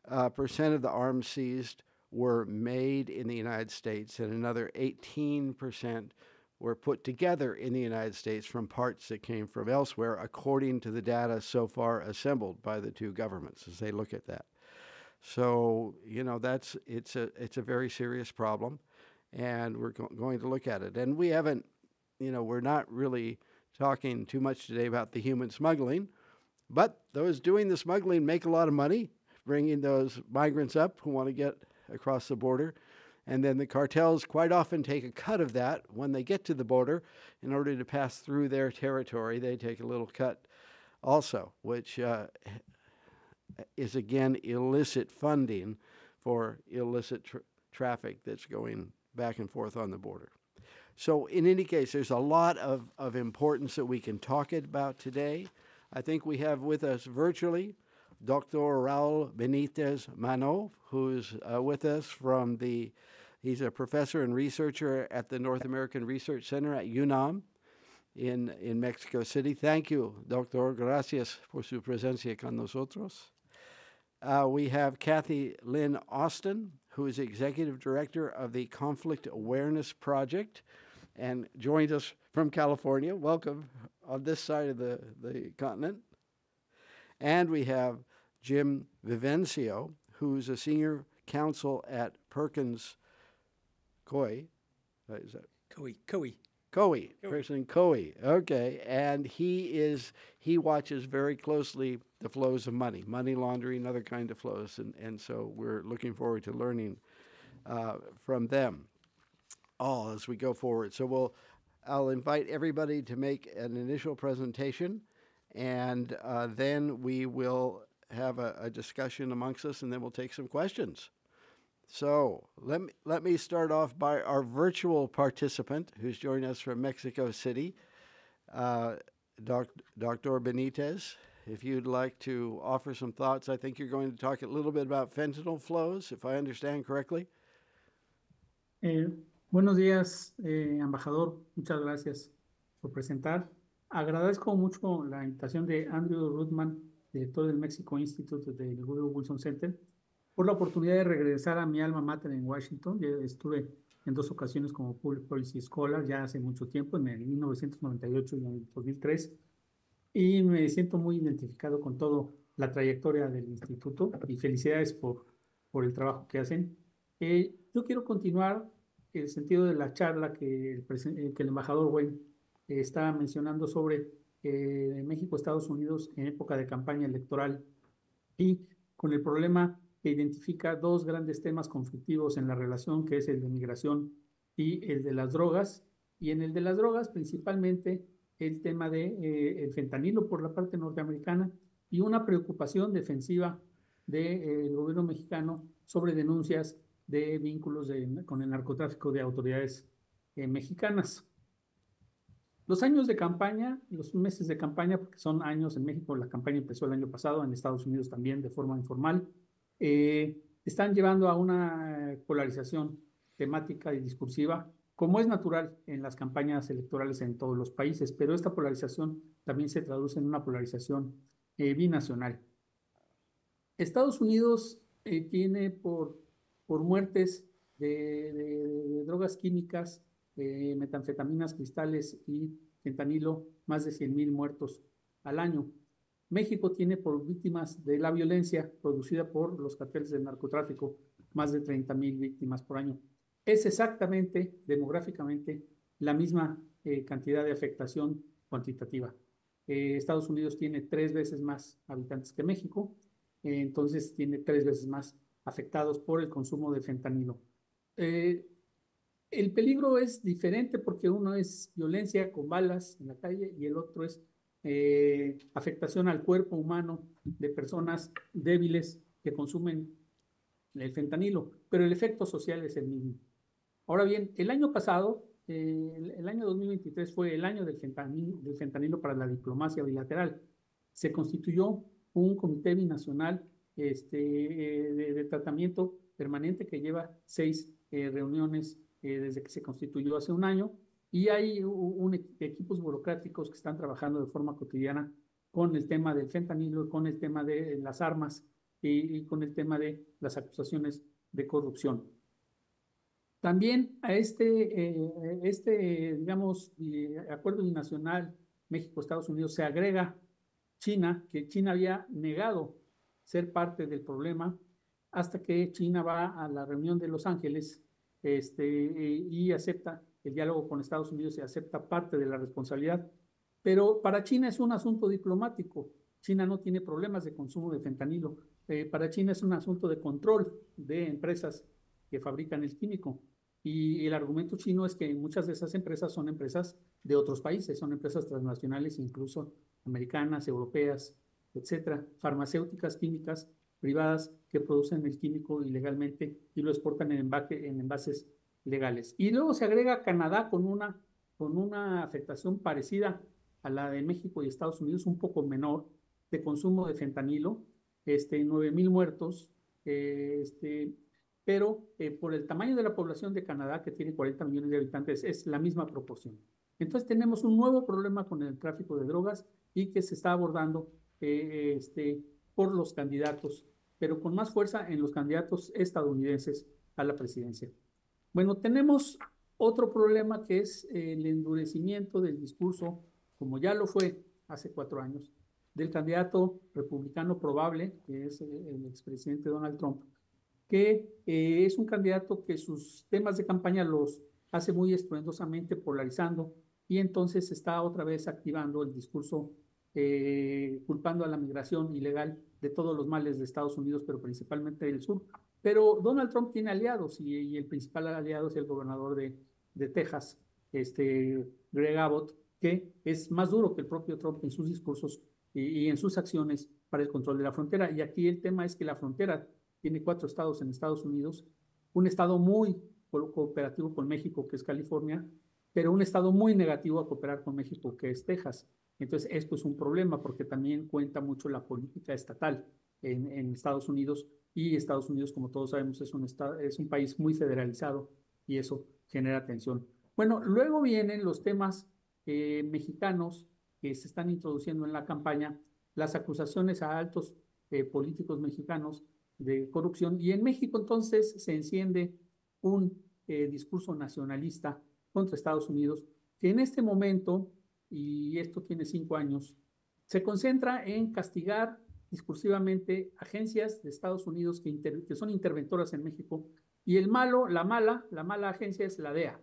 uh, percent of the arms seized were made in the United States, and another 18 percent were put together in the United States from parts that came from elsewhere, according to the data so far assembled by the two governments as they look at that. So you know that's it's a it's a very serious problem and we're go- going to look at it. And we haven't, you know, we're not really talking too much today about the human smuggling, but those doing the smuggling make a lot of money, bringing those migrants up who want to get across the border. And then the cartels quite often take a cut of that when they get to the border in order to pass through their territory. They take a little cut also, which uh, is again illicit funding for illicit tra- traffic that's going back and forth on the border. So, in any case, there's a lot of, of importance that we can talk about today. I think we have with us virtually Dr. Raul Benitez Manaut, who's uh, with us from the, he's a professor and researcher at the North American Research Center at UNAM in, in Mexico City. Thank you, Doctor. Gracias por su presencia con nosotros. Uh, we have Kathy Lynn Austin, who is executive director of the Conflict Awareness Project and joins us from California. Welcome on this side of the, the continent. And we have Jim Vivenzio, who's a senior counsel at Perkins Coie. Uh, is that Coie, Coie. Coie, President Coie. Okay, and he is he watches very closely the flows of money, money laundering, other kind of flows, and and so we're looking forward to learning uh, from them all as we go forward. So we'll I'll invite everybody to make an initial presentation, and uh, then we will have a, a discussion amongst us, and then we'll take some questions. So let me, let me start off by our virtual participant who's joining us from Mexico City, uh, doc, Dr. Benitez. If you'd like to offer some thoughts, I think you're going to talk a little bit about fentanyl flows, if I understand correctly. Eh, buenos días, eh, embajador. Muchas gracias por presentar. Agradezco mucho la invitación de Andrew Rudman, director del Mexico Institute del Woodrow Wilson Center, por la oportunidad de regresar a mi alma mater en Washington. Yo estuve en dos ocasiones como Public Policy Scholar ya hace mucho tiempo, en el 1998 y en el 2003, y me siento muy identificado con toda la trayectoria del instituto y felicidades por, por el trabajo que hacen. Eh, yo quiero continuar el sentido de la charla que el, que el embajador Wayne eh, estaba mencionando sobre eh, México-Estados Unidos en época de campaña electoral y con el problema que identifica dos grandes temas conflictivos en la relación, que es el de migración y el de las drogas. Y en el de las drogas, principalmente el tema del de, eh, fentanilo por la parte norteamericana y una preocupación defensiva del de, eh, gobierno mexicano sobre denuncias de vínculos de, con el narcotráfico de autoridades eh, mexicanas. Los años de campaña, los meses de campaña, porque son años en México, la campaña empezó el año pasado, en Estados Unidos también de forma informal, eh, están llevando a una polarización temática y discursiva, como es natural en las campañas electorales en todos los países, pero esta polarización también se traduce en una polarización eh, binacional. Estados Unidos eh, tiene por, por muertes de, de drogas químicas eh, metanfetaminas, cristales y fentanilo, más de 100 muertos al año. México tiene por víctimas de la violencia producida por los carteles del narcotráfico más de 30 mil víctimas por año. Es exactamente, demográficamente, la misma eh, cantidad de afectación cuantitativa. Eh, Estados Unidos tiene tres veces más habitantes que México, entonces tiene tres veces más afectados por el consumo de fentanilo. El peligro es diferente porque uno es violencia con balas en la calle y el otro es eh, afectación al cuerpo humano de personas débiles que consumen el fentanilo, pero el efecto social es el mismo. Ahora bien, el año pasado, eh, el, año 2023 fue el año del fentanilo, para la diplomacia bilateral. Se constituyó un comité binacional este, eh, de, de, tratamiento permanente que lleva seis reuniones eh, desde que se constituyó hace un año, y hay un, equipos burocráticos que están trabajando de forma cotidiana con el tema del fentanilo, con el tema de las armas y, con el tema de las acusaciones de corrupción. También a este, eh, este digamos, acuerdo binacional México-Estados Unidos se agrega China, que China había negado ser parte del problema hasta que China va a la reunión de Los Ángeles este, y acepta el diálogo con Estados Unidos y acepta parte de la responsabilidad. Pero para China es un asunto diplomático. China no tiene problemas de consumo de fentanilo. Eh, para China es un asunto de control de empresas que fabrican el químico. Y el argumento chino es que muchas de esas empresas son empresas de otros países, son empresas transnacionales, incluso americanas, europeas, etcétera, farmacéuticas, químicas, privadas que producen el químico ilegalmente y lo exportan en, en envases legales. Y luego se agrega Canadá con una, con una afectación parecida a la de México y Estados Unidos, un poco menor, de consumo de fentanilo, este, 9 mil muertos, eh, este, pero eh, por el tamaño de la población de Canadá, que tiene 40 millones de habitantes, es la misma proporción. Entonces tenemos un nuevo problema con el tráfico de drogas y que se está abordando eh, este, por los candidatos pero con más fuerza en los candidatos estadounidenses a la presidencia. Bueno, tenemos otro problema que es el endurecimiento del discurso, como ya lo fue hace cuatro años, del candidato republicano probable, que es el expresidente Donald Trump, que eh, es un candidato que sus temas de campaña los hace muy estruendosamente polarizando y entonces está otra vez activando el discurso eh, culpando a la migración ilegal de todos los males de Estados Unidos, pero principalmente del sur. Pero Donald Trump tiene aliados y, el principal aliado es el gobernador de, Texas, este Greg Abbott, que es más duro que el propio Trump en sus discursos y, en sus acciones para el control de la frontera. Y aquí el tema es que la frontera tiene cuatro estados en Estados Unidos, un estado muy cooperativo con México, que es California, pero un estado muy negativo a cooperar con México, que es Texas. Entonces, esto es un problema porque también cuenta mucho la política estatal en, Estados Unidos y Estados Unidos, como todos sabemos, es un, estado, es un país muy federalizado y eso genera tensión. Bueno, luego vienen los temas eh, mexicanos que se están introduciendo en la campaña, las acusaciones a altos eh, políticos mexicanos de corrupción y en México entonces se enciende un eh, discurso nacionalista contra Estados Unidos que en este momento y esto tiene cinco años, se concentra en castigar discursivamente agencias de Estados Unidos que, son interventoras en México. Y el malo, la mala, la mala agencia es la DEA.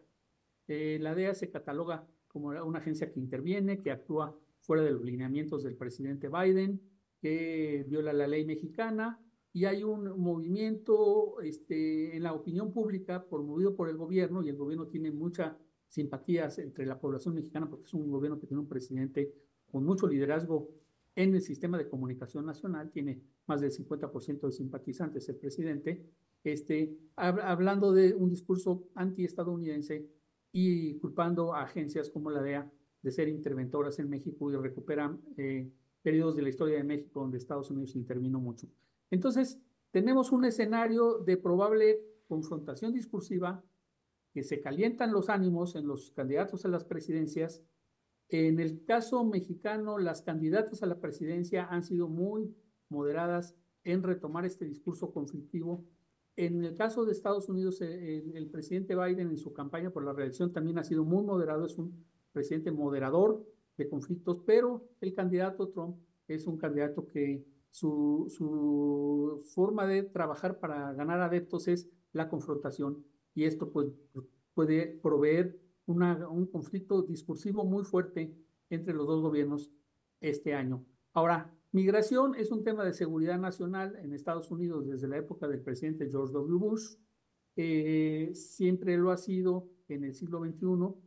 Eh, la DEA se cataloga como una agencia que interviene, que actúa fuera de los lineamientos del presidente Biden, que viola la ley mexicana, y hay un movimiento este, en la opinión pública promovido por el gobierno, y el gobierno tiene mucha simpatías entre la población mexicana, porque es un gobierno que tiene un presidente con mucho liderazgo en el sistema de comunicación nacional, tiene más del 50% de simpatizantes el presidente, este, hablando de un discurso antiestadounidense y culpando a agencias como la DEA de ser interventoras en México y recuperan eh, periodos de la historia de México donde Estados Unidos intervino mucho. Entonces, tenemos un escenario de probable confrontación discursiva que se calientan los ánimos en los candidatos a las presidencias. En el caso mexicano, las candidatas a la presidencia han sido muy moderadas en retomar este discurso conflictivo. En el caso de Estados Unidos, eh, el, el, presidente Biden en su campaña por la reelección también ha sido muy moderado, es un presidente moderador de conflictos, pero el candidato Trump es un candidato que su, su forma de trabajar para ganar adeptos es la confrontación y esto pues, puede proveer un conflicto discursivo muy fuerte entre los dos gobiernos este año. Ahora, migración es un tema de seguridad nacional en Estados Unidos desde la época del presidente George W. Bush. Eh, siempre lo ha sido en el siglo XXI,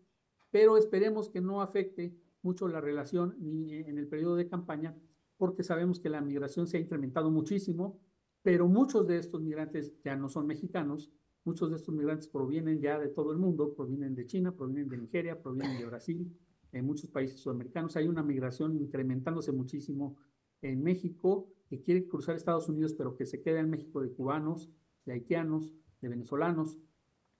pero esperemos que no afecte mucho la relación ni en el periodo de campaña, porque sabemos que la migración se ha incrementado muchísimo, pero muchos de estos migrantes ya no son mexicanos Muchos de estos migrantes provienen ya de todo el mundo, provienen de China, provienen de Nigeria, provienen de Brasil, en muchos países sudamericanos. Hay una migración incrementándose muchísimo en México que quiere cruzar Estados Unidos, pero que se queda en México de cubanos, de haitianos, de venezolanos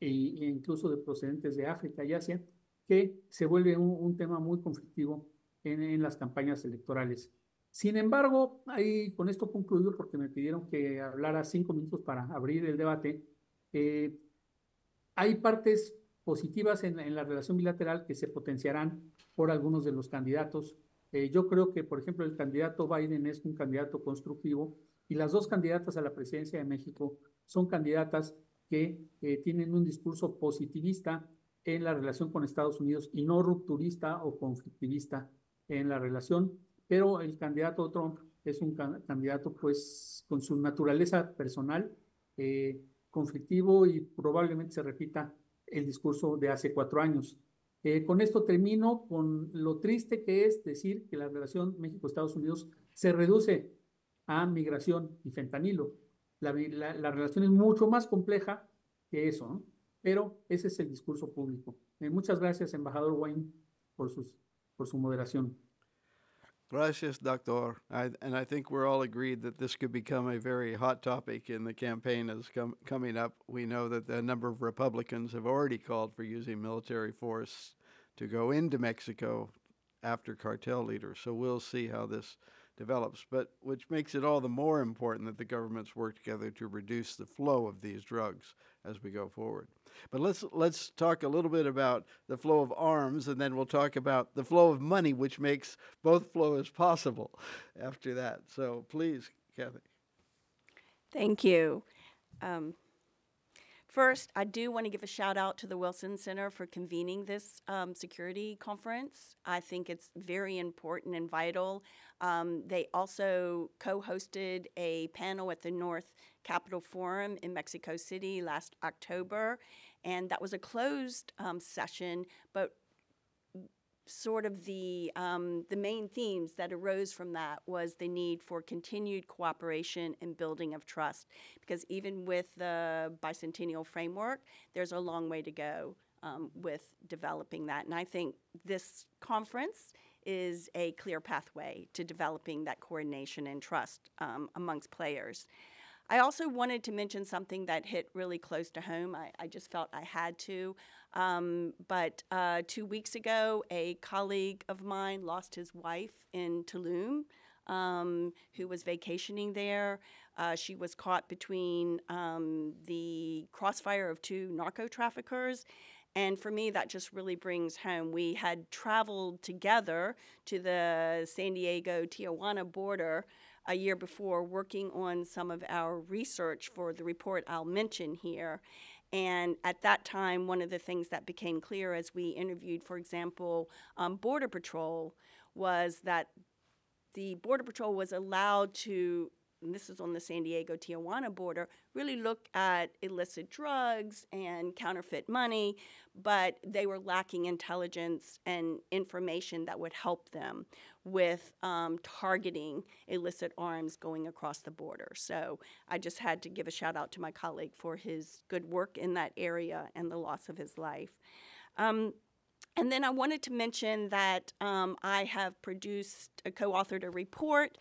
e, incluso de procedentes de África y Asia, que se vuelve un, un tema muy conflictivo en, en, las campañas electorales. Sin embargo, ahí con esto concluyo porque me pidieron que hablara cinco minutos para abrir el debate. Eh, hay partes positivas en, en, la relación bilateral que se potenciarán por algunos de los candidatos. Eh, yo creo que, por ejemplo, el candidato Biden es un candidato constructivo y las dos candidatas a la presidencia de México son candidatas que eh, tienen un discurso positivista en la relación con Estados Unidos y no rupturista o conflictivista en la relación, pero el candidato Trump es un can candidato pues con su naturaleza personal, eh, conflictivo y probablemente se repita el discurso de hace cuatro años. Eh, con esto termino con lo triste que es decir que la relación México-Estados Unidos se reduce a migración y fentanilo. La, la, la relación es mucho más compleja que eso, pero ese es el discurso público. Eh, muchas gracias, embajador Wayne, por, sus, por su moderación. Gracias, Doctor. I, and I think we're all agreed that this could become a very hot topic in the campaign as com coming up. We know that a number of Republicans have already called for using military force to go into Mexico after cartel leaders. So we'll see how this develops, but which makes it all the more important that the governments work together to reduce the flow of these drugs as we go forward. But let's let's talk a little bit about the flow of arms, and then we'll talk about the flow of money, which makes both flows possible. After that, so please, Kathy. Thank you. Um, First, I do want to give a shout out to the Wilson Center for convening this um, security conference. I think it's very important and vital. Um, they also co hosted a panel at the North Capital Forum in Mexico City last October, and that was a closed um, session, but sort of the um, the main themes that arose from that was the need for continued cooperation and building of trust. Because even with the bicentennial framework, there's a long way to go um, with developing that. And I think this conference is a clear pathway to developing that coordination and trust um, amongst players. I also wanted to mention something that hit really close to home. I, I just felt I had to. Um, but uh, two weeks ago, a colleague of mine lost his wife in Tulum, um, who was vacationing there. Uh, she was caught between um, the crossfire of two narco traffickers. And for me, that just really brings home. We had traveled together to the San Diego Tijuana border a year before, working on some of our research for the report I'll mention here. And at that time, one of the things that became clear as we interviewed, for example, um, Border Patrol, was that the Border Patrol was allowed to and this is on the San Diego Tijuana border, really look at illicit drugs and counterfeit money, but they were lacking intelligence and information that would help them with um, targeting illicit arms going across the border. So I just had to give a shout out to my colleague for his good work in that area and the loss of his life. Um, and then I wanted to mention that um, I have produced, uh, co authored a report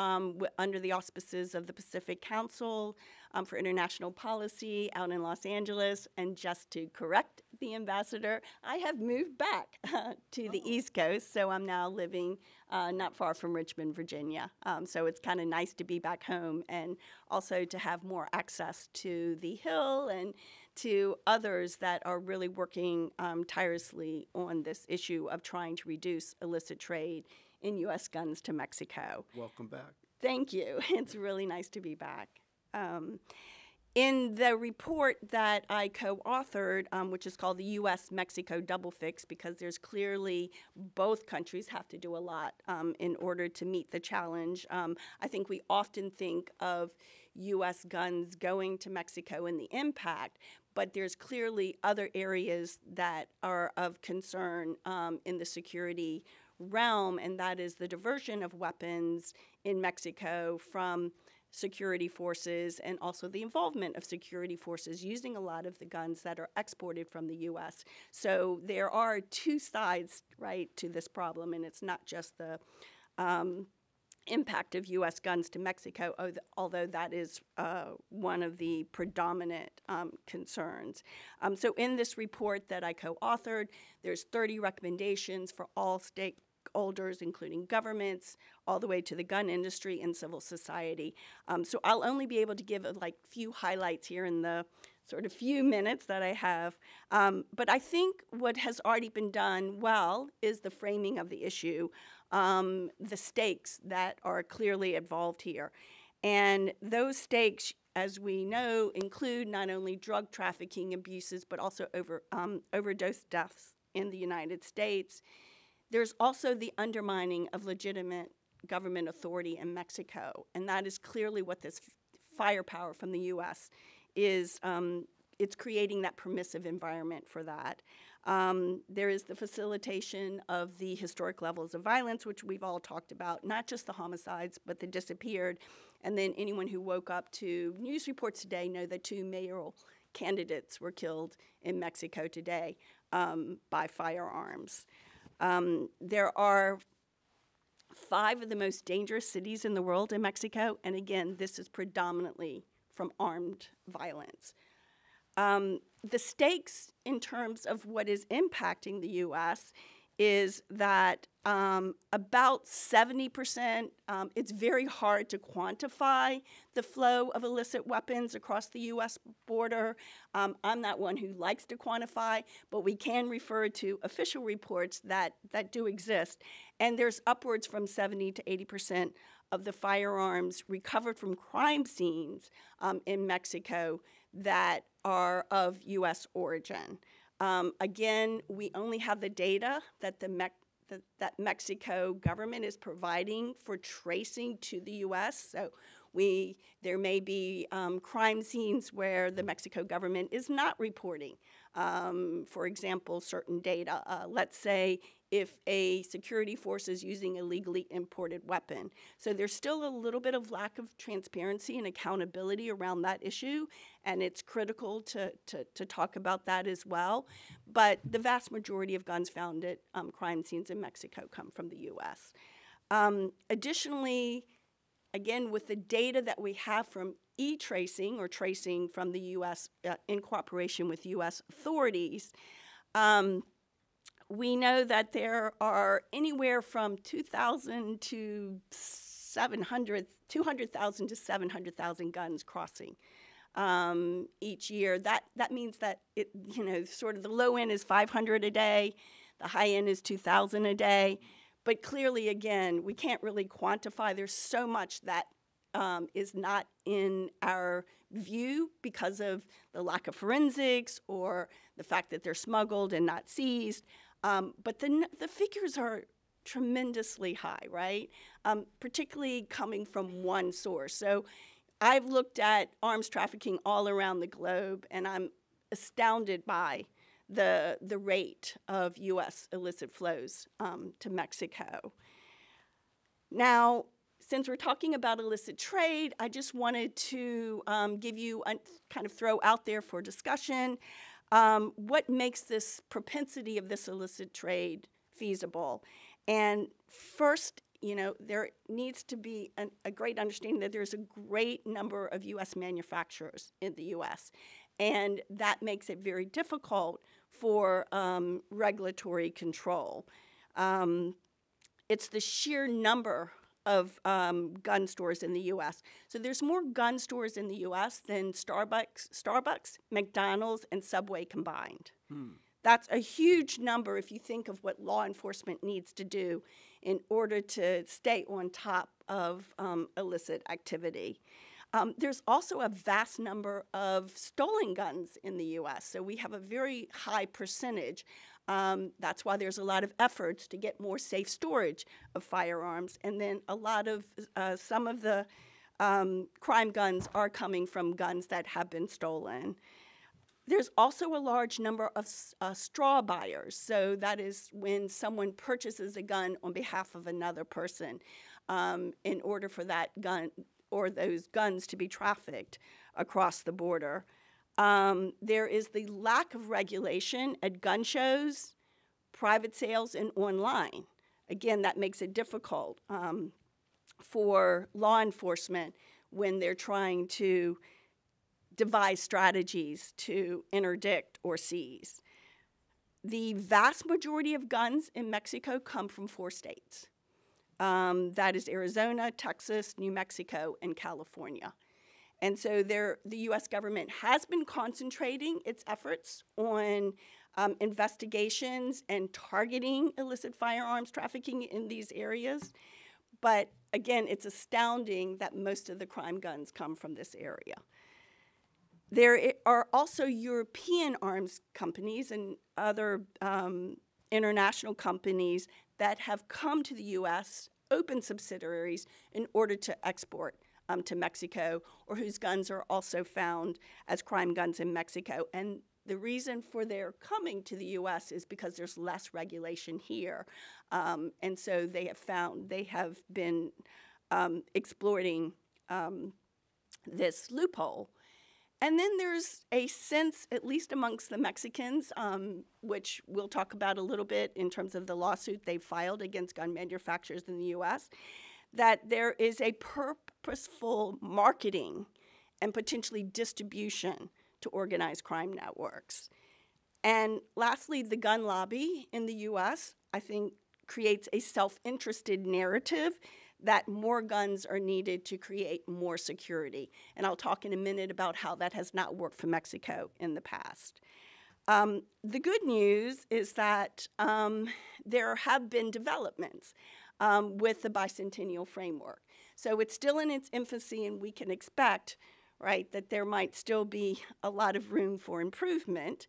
um, w- under the auspices of the Pacific Council um, for International Policy out in Los Angeles. And just to correct the ambassador, I have moved back uh, to the East Coast, so I'm now living uh, not far from Richmond, Virginia. Um, so it's kind of nice to be back home and also to have more access to the Hill and to others that are really working um, tirelessly on this issue of trying to reduce illicit trade in U.S. guns to Mexico. Welcome back. Thank you. It's really nice to be back. Um, in the report that I co authored, um, which is called the US Mexico Double Fix, because there's clearly both countries have to do a lot um, in order to meet the challenge. Um, I think we often think of US guns going to Mexico and the impact, but there's clearly other areas that are of concern um, in the security realm, and that is the diversion of weapons in Mexico from security forces and also the involvement of security forces using a lot of the guns that are exported from the US. So there are two sides, right, to this problem, and it's not just the um, impact of U.S. guns to Mexico, although that is uh, one of the predominant um, concerns. Um, so, in this report that I co-authored, there's 30 recommendations for all stakeholders, including governments, all the way to the gun industry and civil society. Um, so, I'll only be able to give a like few highlights here in the sort of few minutes that I have. Um, but I think what has already been done well is the framing of the issue um, the stakes that are clearly involved here. And those stakes, as we know, include not only drug trafficking abuses, but also over, um, overdose deaths in the United States. There's also the undermining of legitimate government authority in Mexico, and that is clearly what this firepower from the U.S. is. Um, it's creating that permissive environment for that. Um, there is the facilitation of the historic levels of violence, which we've all talked about, not just the homicides, but the disappeared. And then anyone who woke up to news reports today know that two mayoral candidates were killed in Mexico today um, by firearms. Um, there are five of the most dangerous cities in the world in Mexico, and again, this is predominantly from armed violence. Um, the stakes in terms of what is impacting the U.S. is that um, about 70%, um, it's very hard to quantify the flow of illicit weapons across the U.S. border. Um, I'm not one who likes to quantify, but we can refer to official reports that, that do exist. And there's upwards from 70 to 80% of the firearms recovered from crime scenes um, in Mexico that are of U.S. origin. Um, again, we only have the data that the Me- that, that Mexico government is providing for tracing to the U.S. So we there may be um, crime scenes where the Mexico government is not reporting. Um, for example, certain data. Uh, let's say if a security force is using a legally imported weapon. So there's still a little bit of lack of transparency and accountability around that issue, and it's critical to, to, to talk about that as well. But the vast majority of guns found at um, crime scenes in Mexico come from the US. Um, additionally, again, with the data that we have from e tracing or tracing from the US uh, in cooperation with US authorities, um, we know that there are anywhere from 2,000 to 700, 200,000 to 700,000 guns crossing um, each year. That that means that it, you know, sort of the low end is 500 a day, the high end is 2,000 a day. But clearly, again, we can't really quantify. There's so much that um, is not in our view because of the lack of forensics or the fact that they're smuggled and not seized. Um, but the, the figures are tremendously high, right? Um, particularly coming from one source. So I've looked at arms trafficking all around the globe, and I'm astounded by the, the rate of U.S. illicit flows um, to Mexico. Now, since we're talking about illicit trade, I just wanted to um, give you a, kind of throw out there for discussion um, what makes this propensity of this illicit trade feasible. And first, you know, there needs to be an, a great understanding that there's a great number of U.S. manufacturers in the U.S., and that makes it very difficult for um, regulatory control. Um, it's the sheer number of um, gun stores in the U.S. So there's more gun stores in the U.S. than Starbucks, Starbucks, McDonald's, and Subway combined. Hmm. That's a huge number if you think of what law enforcement needs to do in order to stay on top of um, illicit activity. Um, there's also a vast number of stolen guns in the U.S., so we have a very high percentage. Um, that's why there's a lot of efforts to get more safe storage of firearms, and then a lot of uh, some of the um, crime guns are coming from guns that have been stolen. There's also a large number of uh, straw buyers. So that is when someone purchases a gun on behalf of another person um, in order for that gun or those guns to be trafficked across the border. Um, there is the lack of regulation at gun shows, private sales, and online. Again, that makes it difficult um, for law enforcement when they're trying to devise strategies to interdict or seize. The vast majority of guns in Mexico come from four states. Um, that is Arizona, Texas, New Mexico, and California. And so there, the US government has been concentrating its efforts on um, investigations and targeting illicit firearms trafficking in these areas. But again, it's astounding that most of the crime guns come from this area. There are also European arms companies and other um, international companies that have come to the U.S., open subsidiaries, in order to export um, to Mexico, or whose guns are also found as crime guns in Mexico. And the reason for their coming to the U.S. is because there's less regulation here, um, and so they have found they have been um, exploiting um, this loophole. And then there's a sense, at least amongst the Mexicans, um, which we'll talk about a little bit in terms of the lawsuit they filed against gun manufacturers in the US, that there is a purposeful marketing and potentially distribution to organized crime networks. And lastly, the gun lobby in the US, I think, creates a self interested narrative that more guns are needed to create more security. And I'll talk in a minute about how that has not worked for Mexico in the past. Um, the good news is that um, there have been developments um, with the bicentennial framework. So it's still in its infancy, and we can expect, right, that there might still be a lot of room for improvement.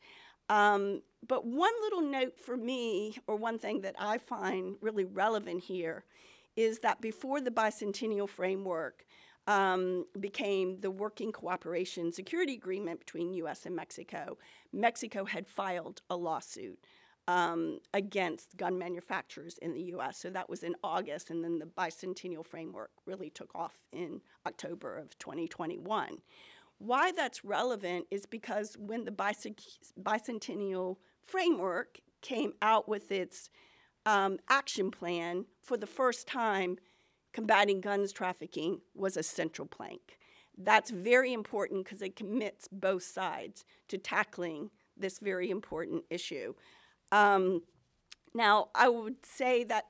Um, but one little note for me, or one thing that I find really relevant here, is that before the bicentennial framework um, became the Working Cooperation Security Agreement between U.S. and Mexico, Mexico had filed a lawsuit um, against gun manufacturers in the U.S. So that was in August, and then the bicentennial framework really took off in October of 2021. Why that's relevant is because when the bicentennial framework came out with its um, action plan, for the first time, combating guns trafficking was a central plank. That's very important because it commits both sides to tackling this very important issue. Um, now, I would say that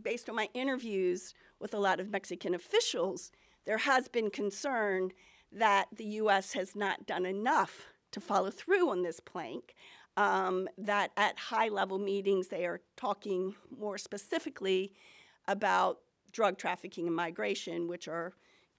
based on my interviews with a lot of Mexican officials, there has been concern that the U.S. has not done enough to follow through on this plank um, that at high level meetings they are talking more specifically about drug trafficking and migration, which are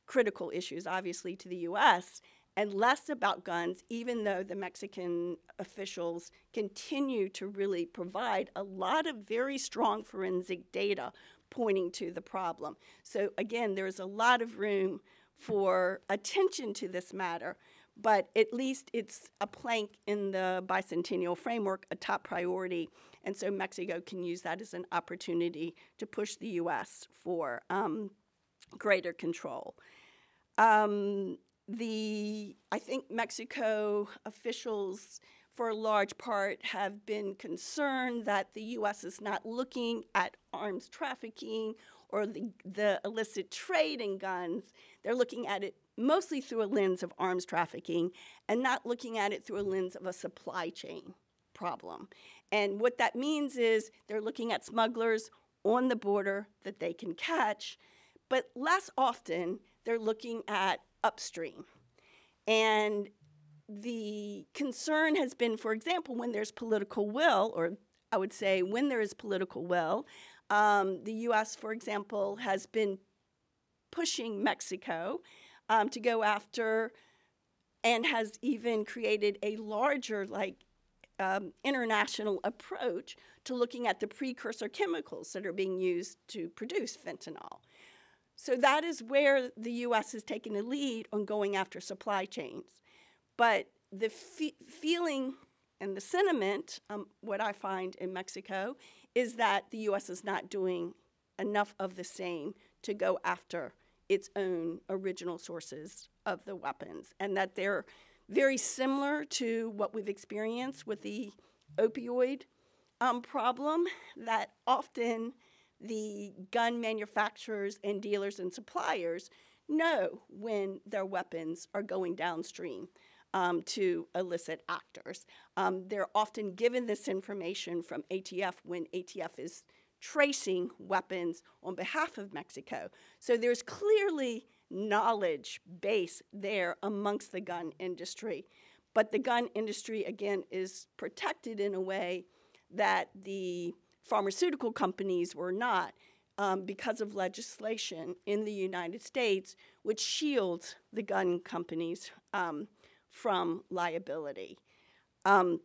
critical issues, obviously, to the U.S., and less about guns, even though the Mexican officials continue to really provide a lot of very strong forensic data pointing to the problem. So, again, there's a lot of room for attention to this matter but at least it's a plank in the bicentennial framework, a top priority. And so Mexico can use that as an opportunity to push the U.S. for um, greater control. Um, the I think Mexico officials for a large part, have been concerned that the U.S. is not looking at arms trafficking or the, the illicit trade in guns. They're looking at it mostly through a lens of arms trafficking and not looking at it through a lens of a supply chain problem. And what that means is they're looking at smugglers on the border that they can catch, but less often they're looking at upstream. And the concern has been, for example, when there's political will, or I would say when there is political will, um, the US, for example, has been pushing Mexico um, to go after and has even created a larger, like, um, international approach to looking at the precursor chemicals that are being used to produce fentanyl. So that is where the US has taken a lead on going after supply chains. But the fe- feeling and the sentiment, um, what I find in Mexico, is that the US is not doing enough of the same to go after its own original sources of the weapons, and that they're very similar to what we've experienced with the opioid um, problem, that often the gun manufacturers and dealers and suppliers know when their weapons are going downstream. Um, to illicit actors. Um, they're often given this information from ATF when ATF is tracing weapons on behalf of Mexico. So there's clearly knowledge base there amongst the gun industry. But the gun industry, again, is protected in a way that the pharmaceutical companies were not um, because of legislation in the United States, which shields the gun companies um, from liability. Um,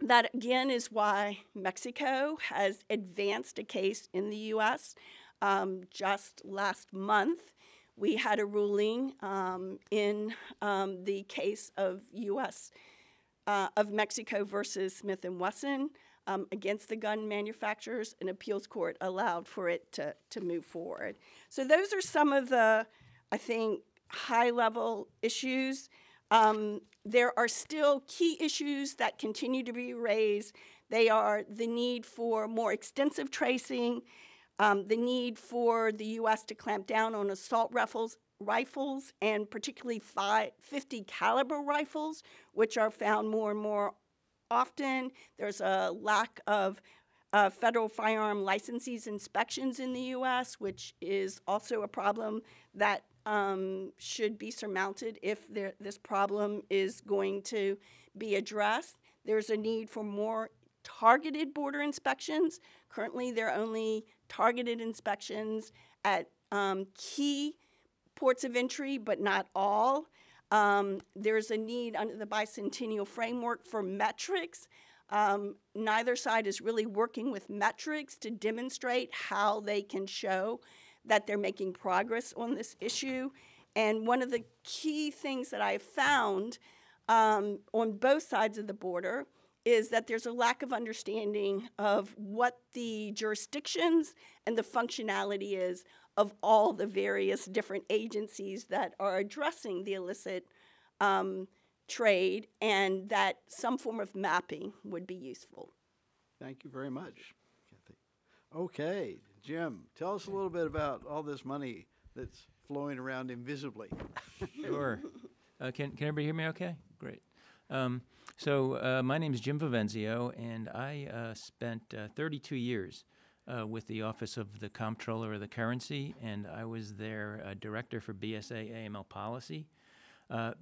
that again is why Mexico has advanced a case in the US. Um, just last month, we had a ruling um, in um, the case of US, uh, of Mexico versus Smith & Wesson um, against the gun manufacturers. An appeals court allowed for it to, to move forward. So those are some of the, I think, high-level issues. Um, there are still key issues that continue to be raised. They are the need for more extensive tracing, um, the need for the U.S. to clamp down on assault rifles, rifles and particularly 50 caliber rifles, which are found more and more often. There's a lack of uh, federal firearm licensees inspections in the U.S., which is also a problem that um, should be surmounted if there, this problem is going to be addressed. There's a need for more targeted border inspections. Currently, there are only targeted inspections at um, key ports of entry, but not all. Um, there's a need under the bicentennial framework for metrics. Um, neither side is really working with metrics to demonstrate how they can show that they're making progress on this issue. And one of the key things that I've found um, on both sides of the border is that there's a lack of understanding of what the jurisdictions and the functionality is of all the various different agencies that are addressing the illicit um, trade, and that some form of mapping would be useful. Thank you very much. Okay, Jim, tell us a little bit about all this money that's flowing around invisibly. Sure. Uh, can, can everybody hear me okay? Great. Um, so, uh, my name is Jim Vivenzio, and I uh, spent uh, 32 years uh, with the Office of the Comptroller of the Currency, and I was their uh, director for BSA AML policy.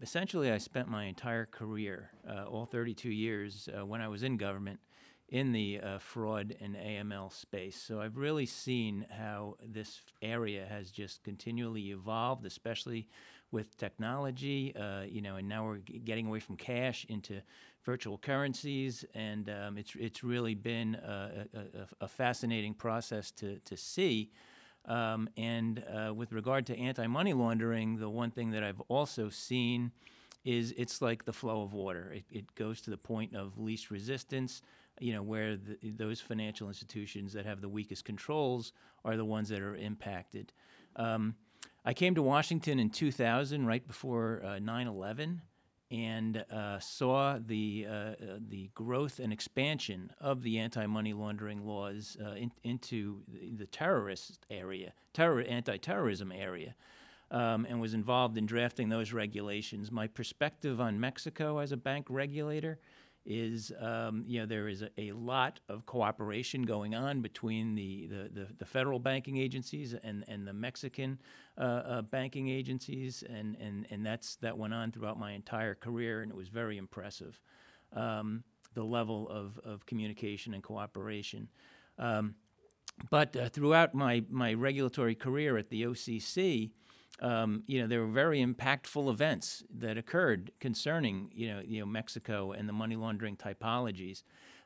essentially, I spent my entire career, all 32 years, when I was in government, in the uh, fraud and AML space. So I've really seen how this area has just continually evolved, especially with technology. Uh, you know, and now we're getting away from cash into virtual currencies, and um, it's it's really been a, a, a, fascinating process to to see. Um, and uh, with regard to anti-money laundering, the one thing that I've also seen is it's like the flow of water. It, it goes to the point of least resistance you know, where the, those financial institutions that have the weakest controls are the ones that are impacted. Um, I came to Washington in 2000, right before uh, 9 11, and uh, saw the uh, uh, the growth and expansion of the anti-money laundering laws uh, in, into the terrorist area, terror anti-terrorism area, um, and was involved in drafting those regulations. My perspective on Mexico as a bank regulator is um, you know there is a, a, lot of cooperation going on between the, the, the, the federal banking agencies and, and the Mexican uh, uh, banking agencies and, and, and that's that went on throughout my entire career and it was very impressive um, the level of, of communication and cooperation. Um, but uh, throughout my, my regulatory career at the OCC um, you know, there were very impactful events that occurred concerning, you know, you know Mexico and the money laundering typologies.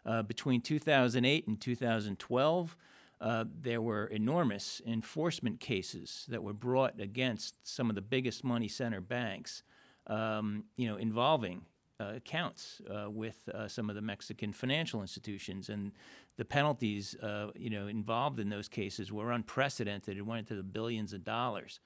Uh, between 2008 and 2012, uh, there were enormous enforcement cases that were brought against some of the biggest money center banks, um, you know, involving uh, accounts uh, with uh, some of the Mexican financial institutions, and the penalties, uh, you know, involved in those cases were unprecedented. It went into the billions of dollars.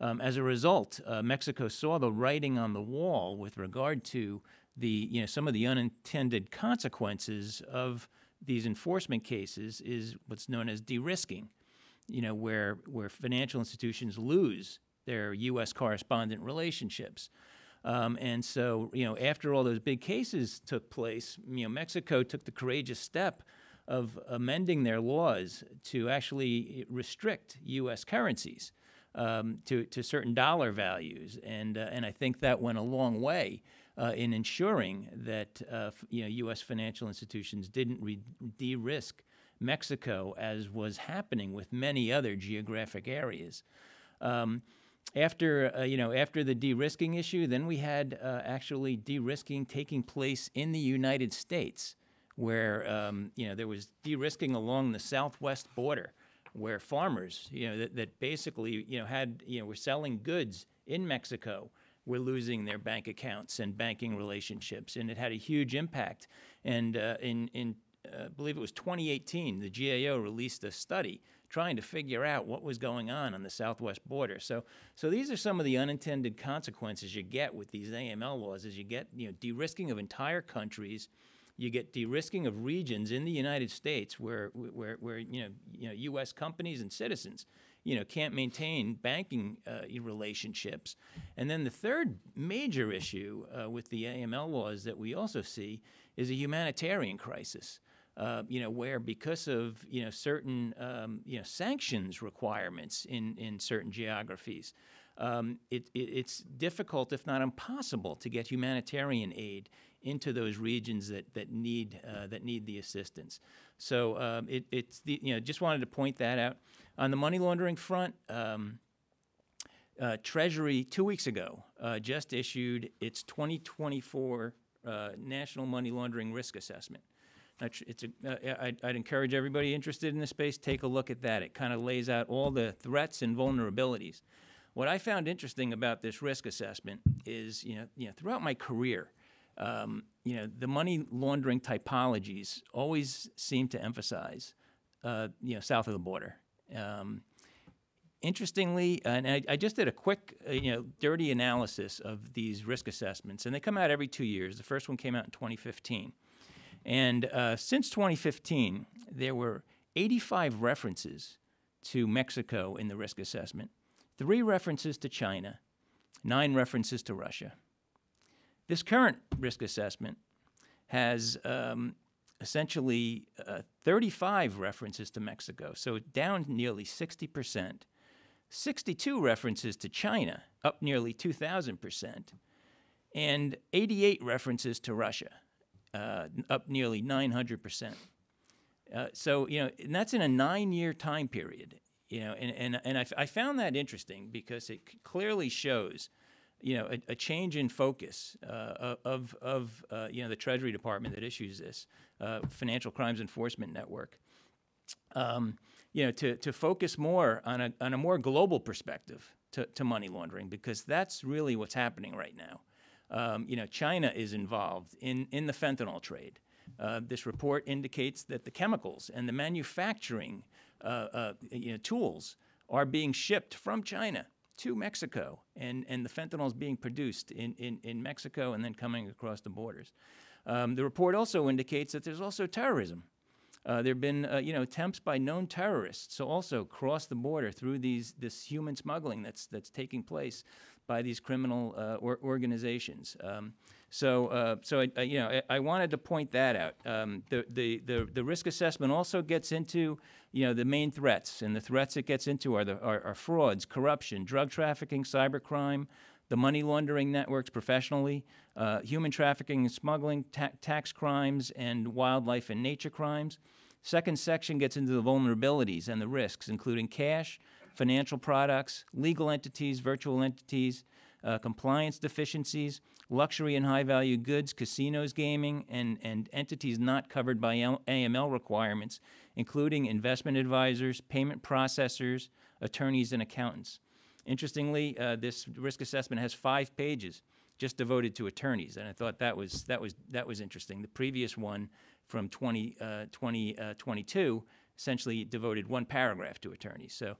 Um, as a result, uh, Mexico saw the writing on the wall with regard to the, you know, some of the unintended consequences of these enforcement cases is what's known as de-risking, you know, where, where financial institutions lose their U.S. correspondent relationships. Um, and so, you know, after all those big cases took place, you know, Mexico took the courageous step of amending their laws to actually restrict U.S. currencies um, to, to certain dollar values. And, uh, and I think that went a long way uh, in ensuring that uh, you know, U.S. financial institutions didn't re- de risk Mexico as was happening with many other geographic areas. Um, after uh, you know after the de-risking issue, then we had uh, actually de-risking taking place in the United States, where um, you know there was de-risking along the southwest border where farmers, you know, that, that basically, you know, had, you know, were selling goods in Mexico were losing their bank accounts and banking relationships, and it had a huge impact. And uh, in, in uh, I believe it was 2018, the GAO released a study trying to figure out what was going on on the southwest border. So, so these are some of the unintended consequences you get with these AML laws: is you get you know de-risking of entire countries you get de-risking of regions in the United States where, where, where you, know, you know, U.S. companies and citizens you know, can't maintain banking uh, relationships. And then the third major issue uh, with the AML laws that we also see is a humanitarian crisis. Uh, you know, where because of you know certain um, you know sanctions requirements in in certain geographies, um, it, it, it's difficult, if not impossible, to get humanitarian aid into those regions that that need uh, that need the assistance. So um, it, it's the, you know just wanted to point that out. On the money laundering front, um, uh, Treasury two weeks ago uh, just issued its 2024 uh, National Money Laundering Risk Assessment. It's a, uh, I'd, I'd encourage everybody interested in this space take a look at that. It kind of lays out all the threats and vulnerabilities. What I found interesting about this risk assessment is, you know, you know throughout my career, um, you know, the money laundering typologies always seem to emphasize, uh, you know, south of the border. Um, interestingly, and I, I, just did a quick, uh, you know, dirty analysis of these risk assessments, and they come out every two years. The first one came out in 2015. And uh, since 2015, there were 85 references to Mexico in the risk assessment, three references to China, nine references to Russia. This current risk assessment has um, essentially uh, 35 references to Mexico, so down nearly 60%. 62 references to China, up nearly 2,000%, and 88 references to Russia, uh, up nearly 900%. Uh, so, you know, and that's in a nine year time period, you know, and, and, and I, I found that interesting because it clearly shows you know, a, a change in focus uh, of, of uh, you know, the Treasury Department that issues this, uh, Financial Crimes Enforcement Network, um, you know, to, to focus more on a, on a more global perspective to, to money laundering, because that's really what's happening right now. Um, you know, China is involved in, in the fentanyl trade. Uh, this report indicates that the chemicals and the manufacturing uh, uh, you know, tools are being shipped from China to Mexico, and, and the fentanyl is being produced in, in, in Mexico and then coming across the borders. Um, the report also indicates that there's also terrorism. Uh, there have been, uh, you know, attempts by known terrorists to also cross the border through these this human smuggling that's that's taking place by these criminal uh, or organizations. Um, so, uh, so I, I, you know, I, I, wanted to point that out. Um, the, the, the, the risk assessment also gets into, you know, the main threats, and the threats it gets into are the are, are frauds, corruption, drug trafficking, cybercrime, the money laundering networks professionally, uh, human trafficking and smuggling, ta tax crimes, and wildlife and nature crimes. Second section gets into the vulnerabilities and the risks, including cash, financial products, legal entities, virtual entities, uh, compliance deficiencies, luxury and high value goods, casinos, gaming, and, and entities not covered by AML requirements, including investment advisors, payment processors, attorneys, and accountants. Interestingly, uh, this risk assessment has five pages just devoted to attorneys, and I thought that was that was that was interesting. The previous one from 20, uh, 2022 uh, essentially devoted one paragraph to attorneys. So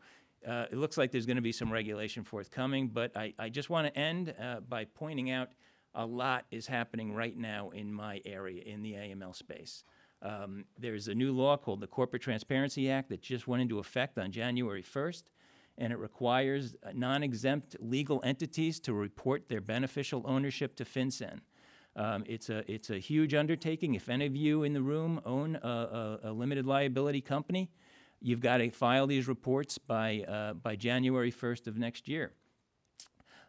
uh, it looks like there's going to be some regulation forthcoming, but I, I just want to end uh, by pointing out a lot is happening right now in my area in the AML space. Um, there's a new law called the Corporate Transparency Act that just went into effect on January 1st and it requires uh, non-exempt legal entities to report their beneficial ownership to FinCEN. Um, it's a it's a huge undertaking. If any of you in the room own a, a, a limited liability company, you've got to file these reports by uh, by January 1st of next year.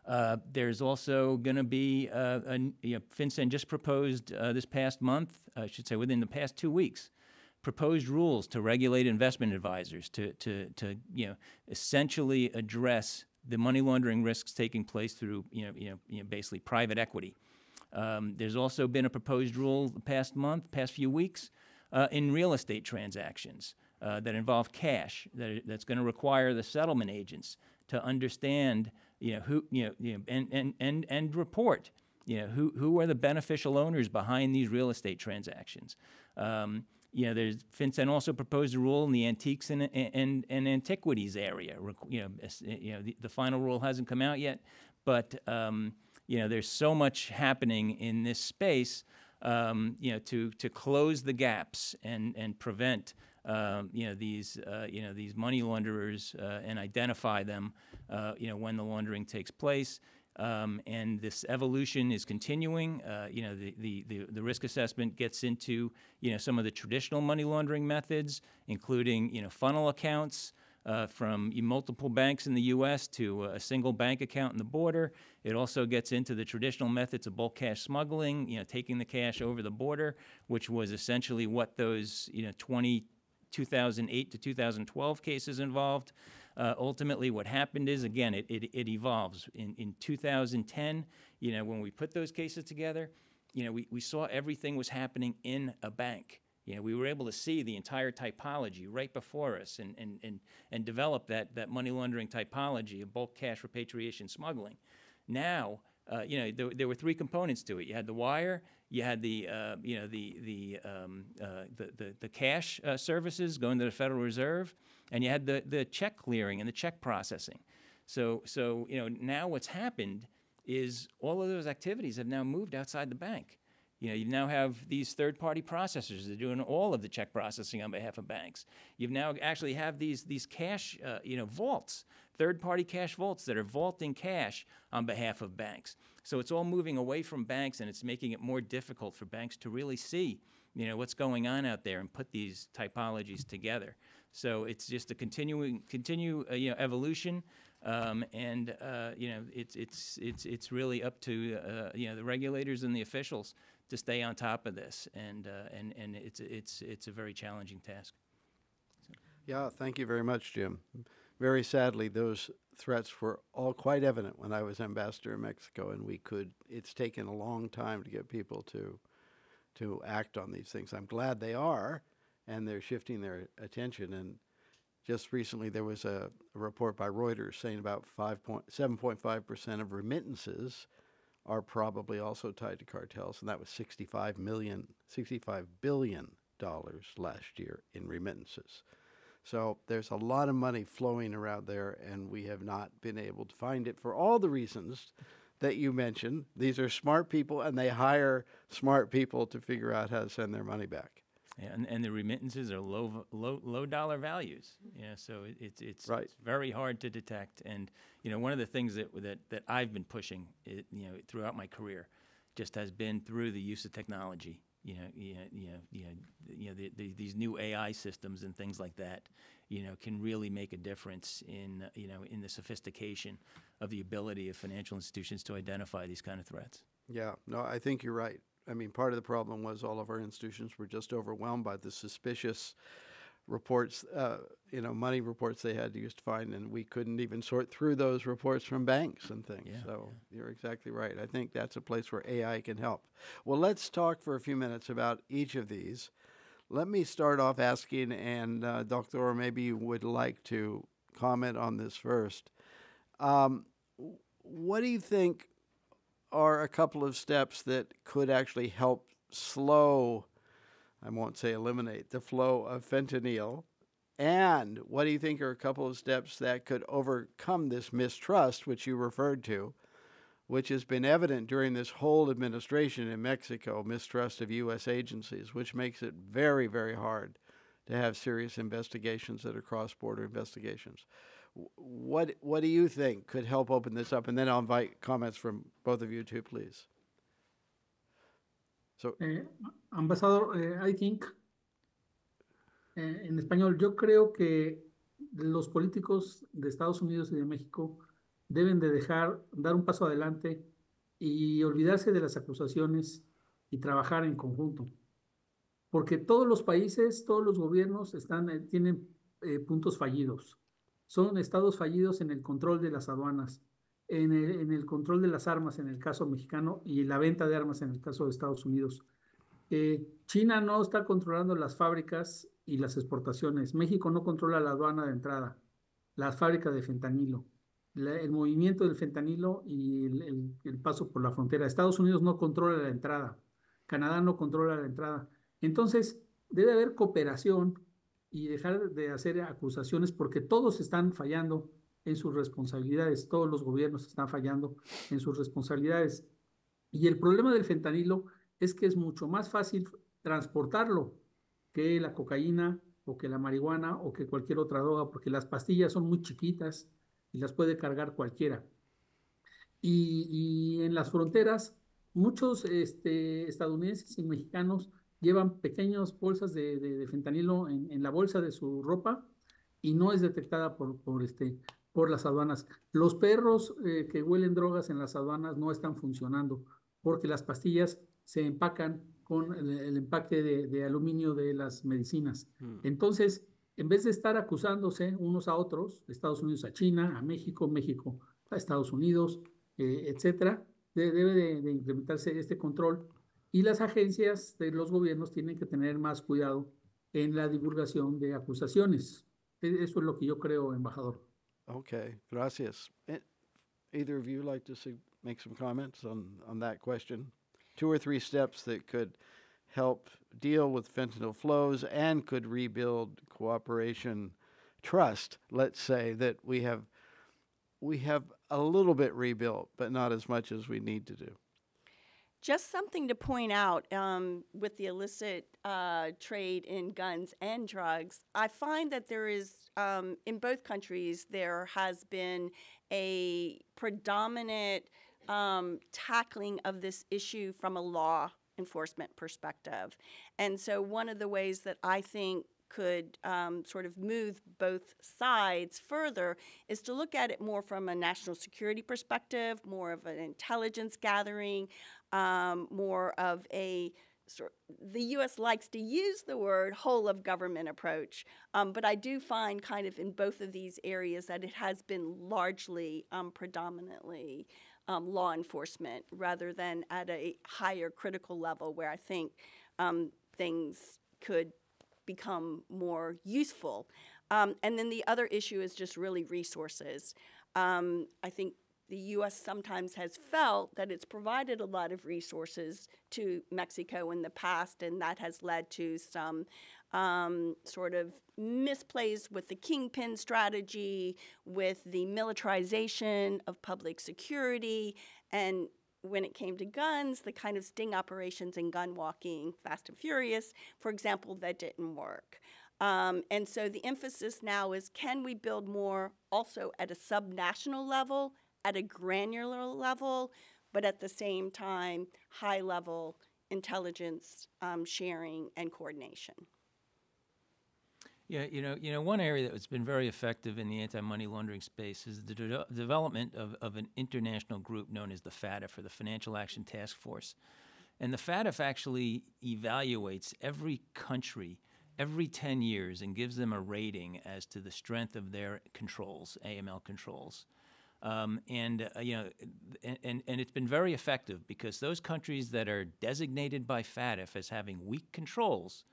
Uh, there's also going to be uh, a, you know, FinCEN just proposed uh, this past month, I should say within the past two weeks, proposed rules to regulate investment advisors to, to, to you know, essentially address the money laundering risks taking place through you know, you know, you know basically private equity. Um, there's also been a proposed rule the past month, past few weeks, uh, in real estate transactions uh, that involve cash that, that's going to require the settlement agents to understand, you know, who, you know, you know and, and, and, and report, you know, who, who are the beneficial owners behind these real estate transactions. Um, you know, there's FinCEN also proposed a rule in the antiques and, and, and antiquities area. You know, you know the, the final rule hasn't come out yet, but um, you know, there's so much happening in this space. Um, you know, to to close the gaps and and prevent um, you know these uh, you know these money launderers uh, and identify them uh, you know when the laundering takes place. Um, and this evolution is continuing. Uh, you know, the, the, the, the, risk assessment gets into, you know, some of the traditional money laundering methods, including, you know, funnel accounts uh, from multiple banks in the U.S. to a single bank account in the border. It also gets into the traditional methods of bulk cash smuggling, you know, taking the cash over the border, which was essentially what those, you know, 20, 2008 to 2012 cases involved. Uh, ultimately, what happened is, again, it, it, it evolves. In, in 2010, you know, when we put those cases together, you know, we, we saw everything was happening in a bank. You know, we were able to see the entire typology right before us and, and, and, and develop that, that money laundering typology of bulk cash repatriation smuggling. Now, uh, you know, there, there, were three components to it. You had the wire, you had the, uh, you know, the, the, um, uh, the, the, the, cash uh, services going to the Federal Reserve, and you had the, the check clearing and the check processing. So, so you know, now what's happened is all of those activities have now moved outside the bank. You know, you now have these third-party processors that are doing all of the check processing on behalf of banks. You now actually have these these cash, uh, you know, vaults, third-party cash vaults that are vaulting cash on behalf of banks. So it's all moving away from banks, and it's making it more difficult for banks to really see, you know, what's going on out there and put these typologies together. So it's just a continuing, continue, uh, you know, evolution. Um, and uh, you know it's it's it's it's really up to uh, you know the regulators and the officials to stay on top of this, and uh, and and it's it's it's a very challenging task. Yeah, thank you very much, Jim. Very sadly, those threats were all quite evident when I was ambassador in Mexico, and we could. It's taken a long time to get people to to act on these things. I'm glad they are, and they're shifting their attention. And just recently, there was a, a report by Reuters saying about 5.7.5 percent of remittances are probably also tied to cartels, and that was 65 million, 65 billion dollars last year in remittances. So there's a lot of money flowing around there, and we have not been able to find it for all the reasons that you mentioned. These are smart people, and they hire smart people to figure out how to send their money back. Yeah, and, and the remittances are low, low, low dollar values. Yeah, so it, it's, it's, Right. it's very hard to detect. And, you know, one of the things that, that, that I've been pushing, it, you know, throughout my career just has been through the use of technology. You know, you know, you know, you know, you know the, the, these new AI systems and things like that, you know, can really make a difference in, you know, in the sophistication of the ability of financial institutions to identify these kind of threats. Yeah, no, I think you're right. I mean, part of the problem was all of our institutions were just overwhelmed by the suspicious reports, uh, you know, money reports they had to use to find, and we couldn't even sort through those reports from banks and things. Yeah, so you're exactly right. I think that's a place where AI can help. Well, let's talk for a few minutes about each of these. Let me start off asking, and uh, Dr. maybe you would like to comment on this first. Um, what do you think are a couple of steps that could actually help slow, I won't say eliminate, the flow of fentanyl? And what do you think are a couple of steps that could overcome this mistrust, which you referred to, which has been evident during this whole administration in Mexico, mistrust of U.S. agencies, which makes it very, very hard to have serious investigations that are cross border investigations? What, what do you think could help open this up? And then I'll invite comments from both of you too, please. So, Eh, ambasador, eh, I think, eh, en español, yo creo que los políticos de Estados Unidos y de México deben de dejar, dar un paso adelante y olvidarse de las acusaciones y trabajar en conjunto. Porque todos los países, todos los gobiernos están, eh, tienen eh, puntos fallidos. Son estados fallidos en el control de las aduanas, en el, control de las armas en el caso mexicano y la venta de armas en el caso de Estados Unidos. Eh, China no está controlando las fábricas y las exportaciones. México no controla la aduana de entrada, las fábricas de fentanilo, la- el movimiento del fentanilo y el paso por la frontera. Estados Unidos no controla la entrada, Canadá no controla la entrada. Entonces, debe haber cooperación y dejar de hacer acusaciones porque todos están fallando en sus responsabilidades, todos los gobiernos están fallando en sus responsabilidades. Y el problema del fentanilo es que es mucho más fácil transportarlo que la cocaína o que la marihuana o que cualquier otra droga, porque las pastillas son muy chiquitas y las puede cargar cualquiera. Y, y en las fronteras, muchos este, estadounidenses y mexicanos llevan pequeñas bolsas de, de- de fentanilo en, en la bolsa de su ropa y no es detectada por, por, este, por las aduanas. Los perros eh, que huelen drogas en las aduanas no están funcionando porque las pastillas se empacan con el, el empaque de, de aluminio de las medicinas. Hmm. Entonces, en vez de estar acusándose unos a otros, Estados Unidos a China, a México, México a Estados Unidos, eh, etcétera, de- debe de, de implementarse este control y las agencias de los gobiernos tienen que tener más cuidado en la divulgación de acusaciones. E- Eso es lo que yo creo, embajador. Okay, gracias. Eh, Either of you like to sig- make some comments on, on that question? Two or three steps that could help deal with fentanyl flows and could rebuild cooperation, trust, let's say, that we have, we have a little bit rebuilt, but not as much as we need to do. Just something to point out um, with the illicit uh, trade in guns and drugs, I find that there is, um, in both countries, there has been a predominant um, tackling of this issue from a law enforcement perspective. And so, one of the ways that I think could um, sort of move both sides further is to look at it more from a national security perspective, more of an intelligence gathering, um, more of a sort the U.S. likes to use the word whole of government approach, um, but I do find kind of in both of these areas that it has been largely um, predominantly um, law enforcement rather than at a higher critical level where I think um, things could become more useful. Um, and then the other issue is just really resources. I think the U.S. sometimes has felt that it's provided a lot of resources to Mexico in the past, and that has led to some um, sort of misplays with the kingpin strategy, with the militarization of public security, and when it came to guns, the kind of sting operations and gun walking, Fast and Furious, for example, that didn't work. Um, and so the emphasis now is can we build more also at a subnational level, at a granular level, but at the same time, high level intelligence um, sharing and coordination. Yeah, you know, you know, one area that's been very effective in the anti-money laundering space is the de- development of, of an international group known as the FATF, or the Financial Action Task Force. And the FATF actually evaluates every country every 10 years and gives them a rating as to the strength of their controls, AML controls. Um, and uh, you know, and, and it's been very effective because those countries that are designated by FATF as having weak controls,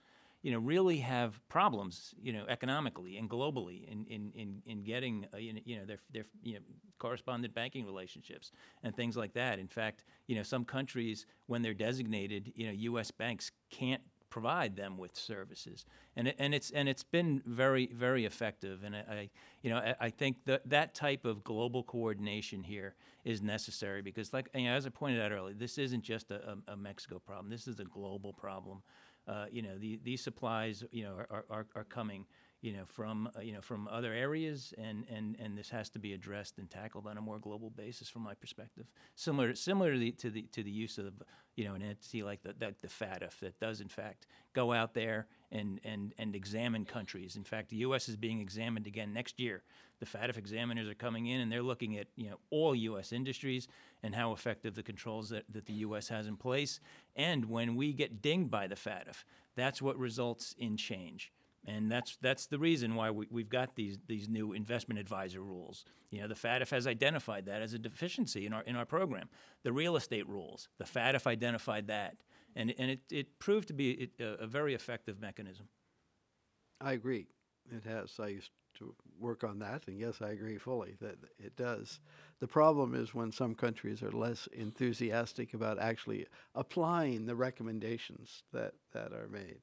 you know, really have problems, you know, economically and globally in in in, in getting uh, you know their their you know correspondent banking relationships and things like that. In fact, you know, some countries when they're designated, you know, U.S. banks can't provide them with services, and it, and it's and it's been very very effective. And I, I you know I, I, think that that type of global coordination here is necessary because, like you know, as I pointed out earlier, this isn't just a, a, a Mexico problem. This is a global problem. Uh, you know, the, these supplies you know are, are, are coming you know, from uh, you know from other areas, and, and, and this has to be addressed and tackled on a more global basis, from my perspective. Similar similar to the to the, to the use of you know an entity like the, the the FATF that does in fact go out there and and and examine countries. In fact, the U.S. is being examined again next year. The FATF examiners are coming in and they're looking at you know all U.S. industries and how effective the controls that, that the U.S. has in place. And when we get dinged by the FATF, that's what results in change. And that's that's the reason why we, we've got these these new investment advisor rules. You know, the FATF has identified that as a deficiency in our in our program. The real estate rules, the FATF identified that, and and it, it proved to be a, a very effective mechanism. I agree. It has. I used to work on that, and yes, I agree fully that it does. The problem is when some countries are less enthusiastic about actually applying the recommendations that, that are made.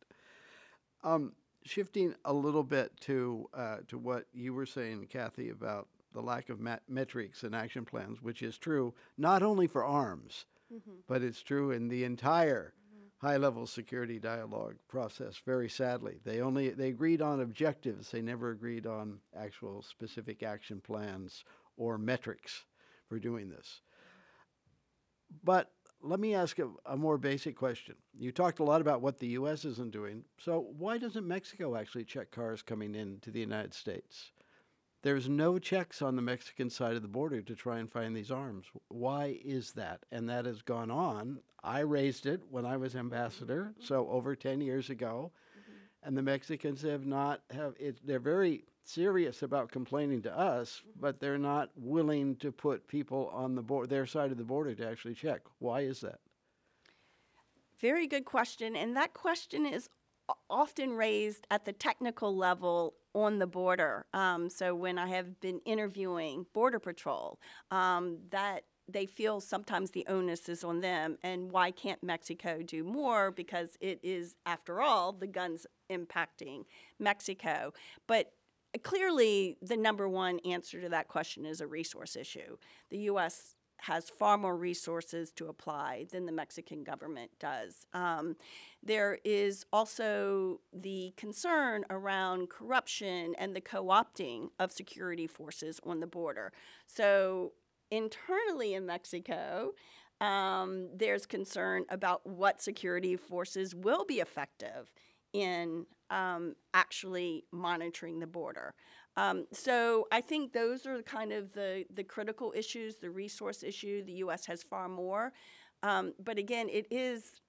Um, shifting a little bit to uh, to what you were saying, Kathy, about the lack of mat- metrics and action plans, which is true not only for arms, mm-hmm. but it's true in the entire mm-hmm. high-level security dialogue process. Very sadly, they only they agreed on objectives. They never agreed on actual specific action plans or metrics for doing this. But let me ask a, a, more basic question. You talked a lot about what the U.S. isn't doing. So, why doesn't Mexico actually check cars coming into the United States? There's no checks on the Mexican side of the border to try and find these arms. Why is that? And that has gone on. I raised it when I was ambassador, so over 10 years ago. And the Mexicans have not have it. They're very serious about complaining to us, but they're not willing to put people on the board, their side of the border to actually check. Why is that? Very good question. And that question is often raised at the technical level on the border. Um, so when I have been interviewing Border Patrol, um, that they feel sometimes the onus is on them. And why can't Mexico do more? Because it is, after all, the guns impacting Mexico. But clearly, the number one answer to that question is a resource issue. The U.S. has far more resources to apply than the Mexican government does. Um, there is also the concern around corruption and the co opting of security forces on the border. So, internally in Mexico, um, there's concern about what security forces will be effective in um, actually monitoring the border. Um, so I think those are kind of the, the critical issues, the resource issue. The U.S. has far more. Um, but again, it is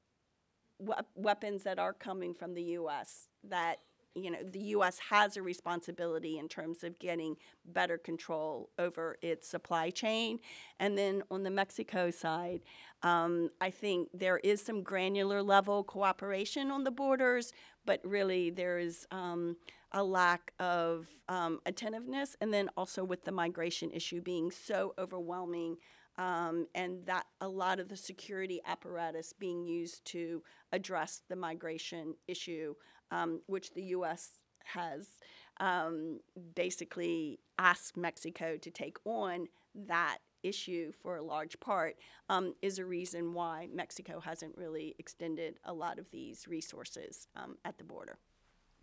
we- weapons that are coming from the U.S. that you know the U.S. has a responsibility in terms of getting better control over its supply chain, and then on the Mexico side, um, I think there is some granular level cooperation on the borders, but really there is um, a lack of um, attentiveness, and then also with the migration issue being so overwhelming. Um, and that a lot of the security apparatus being used to address the migration issue um, which the U.S. has um, basically asked Mexico to take on that issue for a large part, um, is a reason why Mexico hasn't really extended a lot of these resources um, at the border.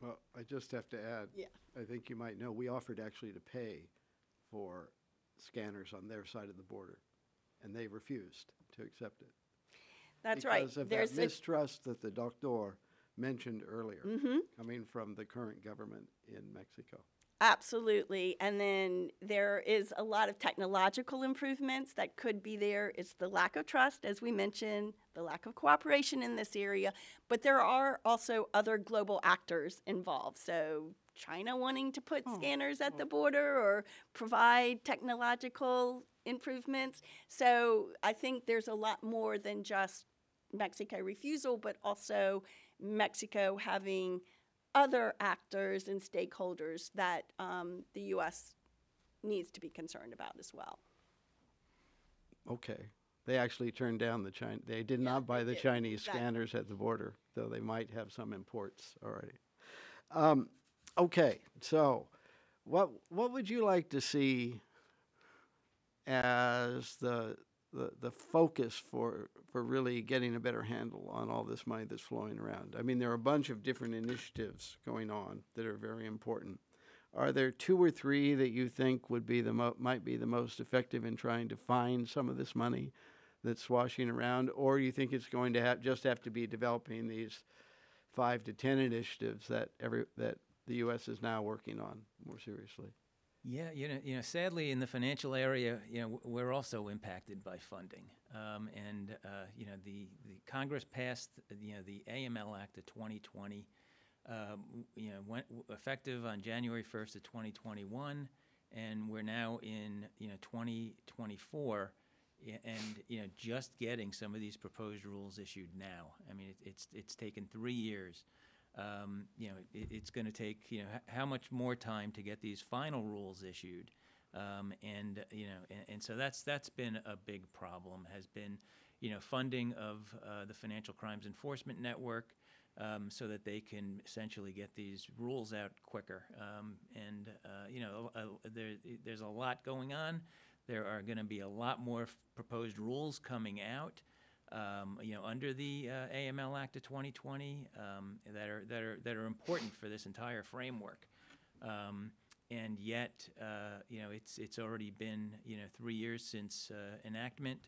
Well, I just have to add. Yeah. I think you might know, we offered actually to pay for scanners on their side of the border, and they refused to accept it. That's right. Because of There's that mistrust that the doctor mentioned earlier, Mhm. coming from the current government in Mexico. Absolutely. And then there is a lot of technological improvements that could be there. It's the lack of trust, as we mentioned, the lack of cooperation in this area. But there are also other global actors involved. So, China wanting to put scanners at the border or provide technological improvements. So, I think there's a lot more than just Mexico refusal, but also Mexico having other actors and stakeholders that um, the U.S. needs to be concerned about as well. Okay. They actually turned down the China, they did not buy the did, Chinese exactly. scanners at the border, though they might have some imports already. Um, okay, so what, what would you like to see as the, the, the focus for, for really getting a better handle on all this money that's flowing around? I mean, there are a bunch of different initiatives going on that are very important. Are there two or three that you think would be the mo- might be the most effective in trying to find some of this money that's swashing around, or you think it's going to just have to be developing these five to ten initiatives that every that the U.S. is now working on more seriously? Yeah, you know, you know, sadly, in the financial area, you know, we're also impacted by funding. Um, and uh, you know, the, the Congress passed, uh, you know, the AML Act of 2020, um, you know, went effective on January 1st of 2021, and we're now in, you know, 2024, and you know, just getting some of these proposed rules issued now. I mean, it, it's it's taken three years um, you know, it, it's going to take, you know, h- how much more time to get these final rules issued. Um, and, uh, you know, and, and so that's, that's been a big problem, has been, you know, funding of uh, the Financial Crimes Enforcement Network um, so that they can essentially get these rules out quicker. Um, and, uh, you know, a- there, there's a lot going on. There are going to be a lot more f- proposed rules coming out um, you know, under the uh, AML Act of 2020 um, that are that are that are important for this entire framework. Um, and yet, uh, you know, it's it's already been you know three years since uh, enactment,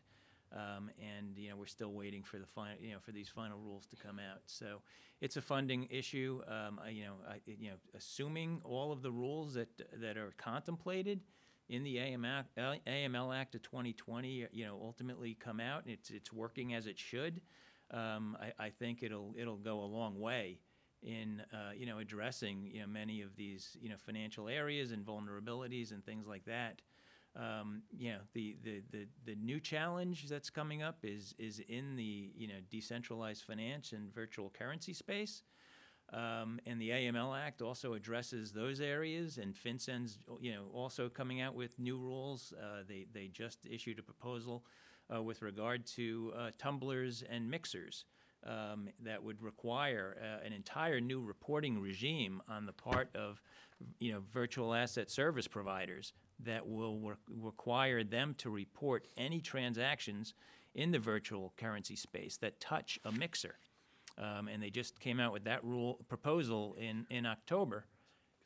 um, and you know we're still waiting for the final you know for these final rules to come out. So it's a funding issue. Um, I, you know, I, you know, assuming all of the rules that that are contemplated in the AML, AML Act of 2020, you know, ultimately come out, and it's, it's working as it should, um, I, I think it'll, it'll go a long way in, uh, you know, addressing, you know, many of these, you know, financial areas and vulnerabilities and things like that. Um, you know, the, the, the, the new challenge that's coming up is, is in the, you know, decentralized finance and virtual currency space. Um, and the AML Act also addresses those areas, and FinCEN's, you know, also coming out with new rules. Uh, they, they just issued a proposal uh, with regard to uh, tumblers and mixers um, that would require uh, an entire new reporting regime on the part of, you know, virtual asset service providers that will re- require them to report any transactions in the virtual currency space that touch a mixer. Um, and they just came out with that rule proposal in, in October.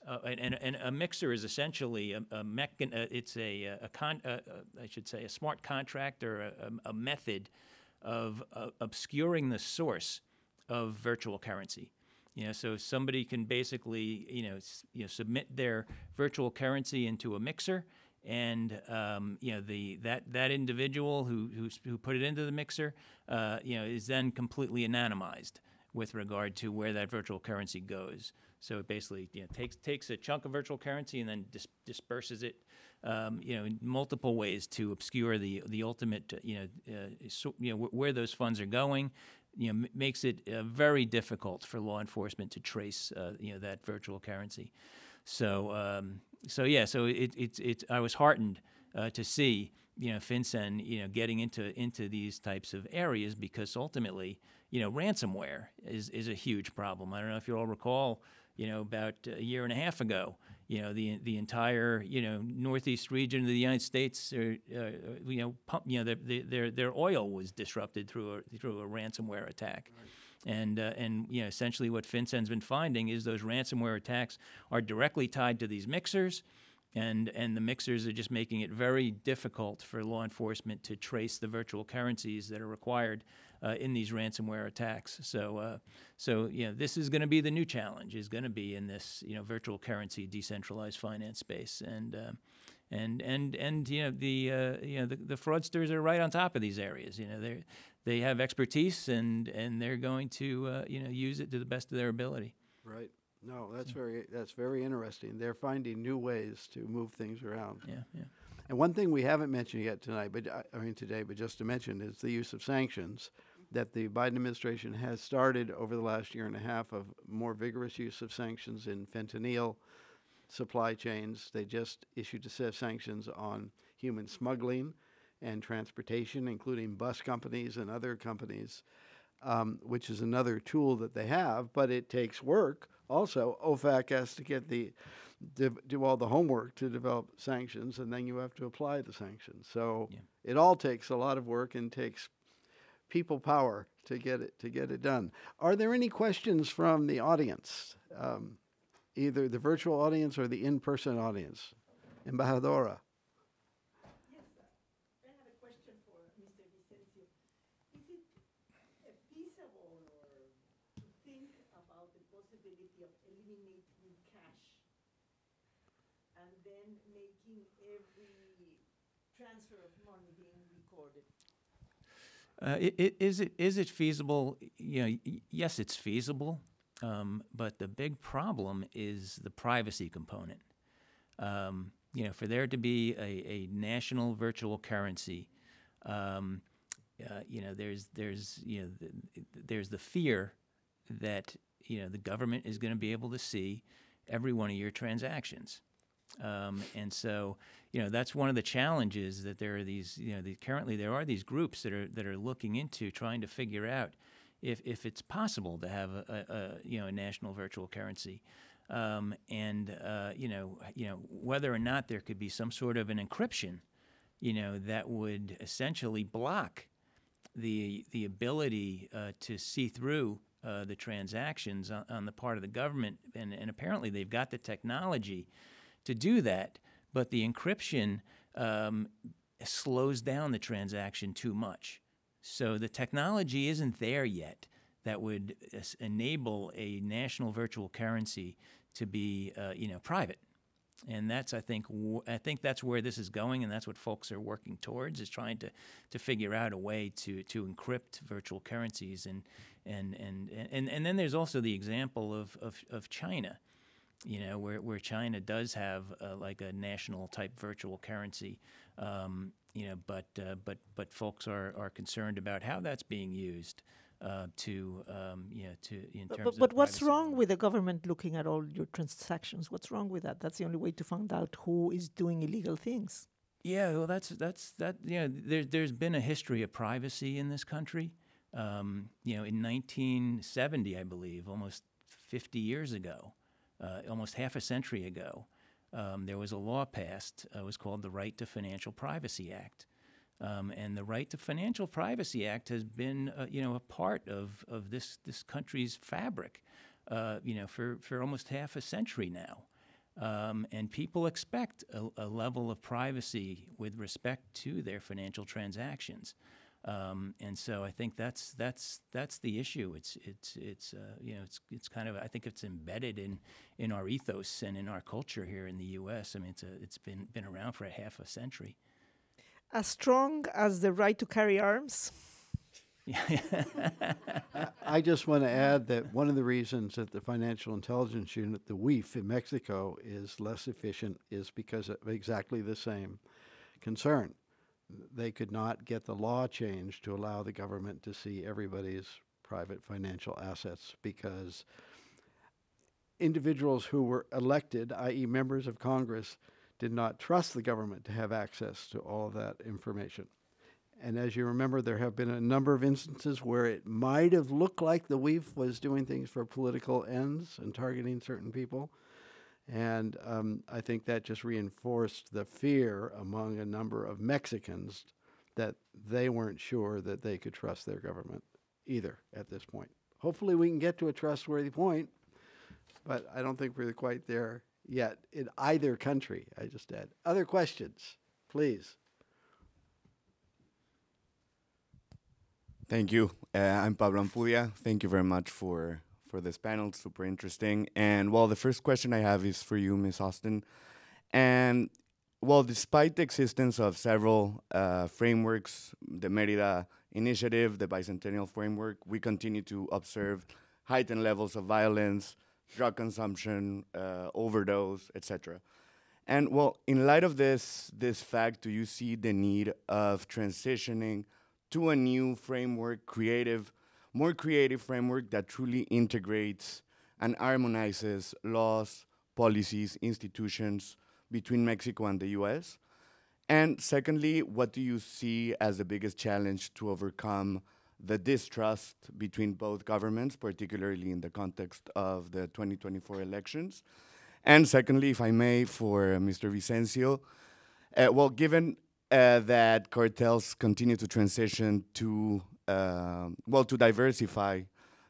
Uh, and, and, a mixer is essentially a, a mechan- uh, it's a, a con- uh, uh, I should say, a smart contract or a, a, a method of uh, obscuring the source of virtual currency. You know, so somebody can basically, you know, s- you know, submit their virtual currency into a mixer, and um, you know, the that that individual who who's, who put it into the mixer, uh, you know, is then completely anonymized with regard to where that virtual currency goes. So it basically, you know, takes takes a chunk of virtual currency and then dis- disperses it, um, you know, in multiple ways to obscure the the ultimate, you know, uh, so, you know, wh- where those funds are going. You know, makes it uh, very difficult for law enforcement to trace, uh, you know, that virtual currency. So, um, so yeah, so it, it's it's I was heartened uh, to see you know, FinCEN, you know, getting into into these types of areas because ultimately, you know, ransomware is is a huge problem. I don't know if you all recall, you know, about a year and a half ago, you know, the the entire you know northeast region of the United States, uh, uh, you know, pump, you know, their, their their oil was disrupted through a through a ransomware attack. And, uh, and you know, essentially what FinCEN's been finding is those ransomware attacks are directly tied to these mixers, and, and the mixers are just making it very difficult for law enforcement to trace the virtual currencies that are required uh, in these ransomware attacks. So, uh, so you know, this is going to be the new challenge. Is going to be in this you know virtual currency decentralized finance space, and uh, and and and you know the uh, you know the, the fraudsters are right on top of these areas. You know they they have expertise and and they're going to uh, you know use it to the best of their ability. Right. No, that's very that's very interesting. They're finding new ways to move things around. Yeah, yeah. And one thing we haven't mentioned yet tonight, but I- I mean today, but just to mention, is the use of sanctions that the Biden administration has started over the last year and a half of more vigorous use of sanctions in fentanyl supply chains. They just issued a set of sanctions on human smuggling and transportation, including bus companies and other companies, um, which is another tool that they have, but it takes work. Also, OFAC has to get the do, all the homework to develop sanctions, and then you have to apply the sanctions. So Yeah. it all takes a lot of work and takes people power to get it to get it done. Are there any questions from the audience, um, either the virtual audience or the in-person audience? Embajadora. I have a question for Mr. Vivenzio. Is it uh, feasible or to think about the possibility of eliminating cash and then making every transfer of money being recorded? Uh, i- i- is it is it feasible? You know, yes, it's feasible, um, but the big problem is the privacy component. Um, you know, for there to be a, a national virtual currency, um, uh, you know, there's there's you know th- there's the fear that you know the government is going to be able to see every one of your transactions. Um, and so, you know, that's one of the challenges that there are these, you know, the, currently there are these groups that are that are looking into trying to figure out if, if it's possible to have a, a, you know a national virtual currency, um, and uh, you know you know whether or not there could be some sort of an encryption, you know, that would essentially block the the ability uh, to see through uh, the transactions on, on the part of the government, and, and apparently they've got the technology to do that, but the encryption um, slows down the transaction too much. So the technology isn't there yet that would enable a national virtual currency to be, uh, you know, private. And that's, I think, I think that's where this is going, and that's what folks are working towards is trying to, to figure out a way to, to encrypt virtual currencies, and and, and, and and then there's also the example of, of, of China, you know, where, where China does have uh, like a national type virtual currency, um, you know, but uh, but but folks are, are concerned about how that's being used uh, to um, you know to in But, terms but, of but what's wrong with the government looking at all your transactions? What's wrong with that? That's the only way to find out who is doing illegal things. Yeah, well, that's that's that. Yeah, there, there's been a history of privacy in this country. Um, you know, in 1970, I believe, almost 50 years ago, uh, almost half a century ago, um, there was a law passed. Uh, it was called the Right to Financial Privacy Act. Um, and the Right to Financial Privacy Act has been, uh, you know, a part of, of this this country's fabric, uh, you know, for, for almost half a century now. Um, and people expect a, a level of privacy with respect to their financial transactions. Um, and so I think that's that's that's the issue. It's it's it's uh, you know it's it's kind of I think it's embedded in in our ethos and in our culture here in the U.S. I mean it's a, it's been been around for a half a century. As strong as the right to carry arms. I just want to add that one of the reasons that the Financial Intelligence Unit, the UIF in Mexico, is less efficient is because of exactly the same concern. They could not get the law changed to allow the government to see everybody's private financial assets because individuals who were elected, i.e., members of Congress, did not trust the government to have access to all that information. And as you remember, there have been a number of instances where it might have looked like the UIF was doing things for political ends and targeting certain people. And um, I think that just reinforced the fear among a number of Mexicans that they weren't sure that they could trust their government either at this point. Hopefully, we can get to a trustworthy point, but I don't think we're quite there yet in either country, I just add. Other questions, please. Thank you. Uh, I'm Pablo Ampudia. Thank you very much for for this panel. It's super interesting. And well, the first question I have is for you, Ms. Austin. And well, despite the existence of several uh, frameworks, the Merida Initiative, the Bicentennial Framework, we continue to observe heightened levels of violence, drug consumption, uh, overdose, etc. And well, in light of this this fact, do you see the need of transitioning to a new framework, creative, more creative framework that truly integrates and harmonizes laws, policies, institutions between Mexico and the US? And secondly, what do you see as the biggest challenge to overcome the distrust between both governments, particularly in the context of the 2024 elections? And secondly, if I may, for Mr. Vivenzio, uh, well, given uh, that cartels continue to transition to, uh, well, to diversify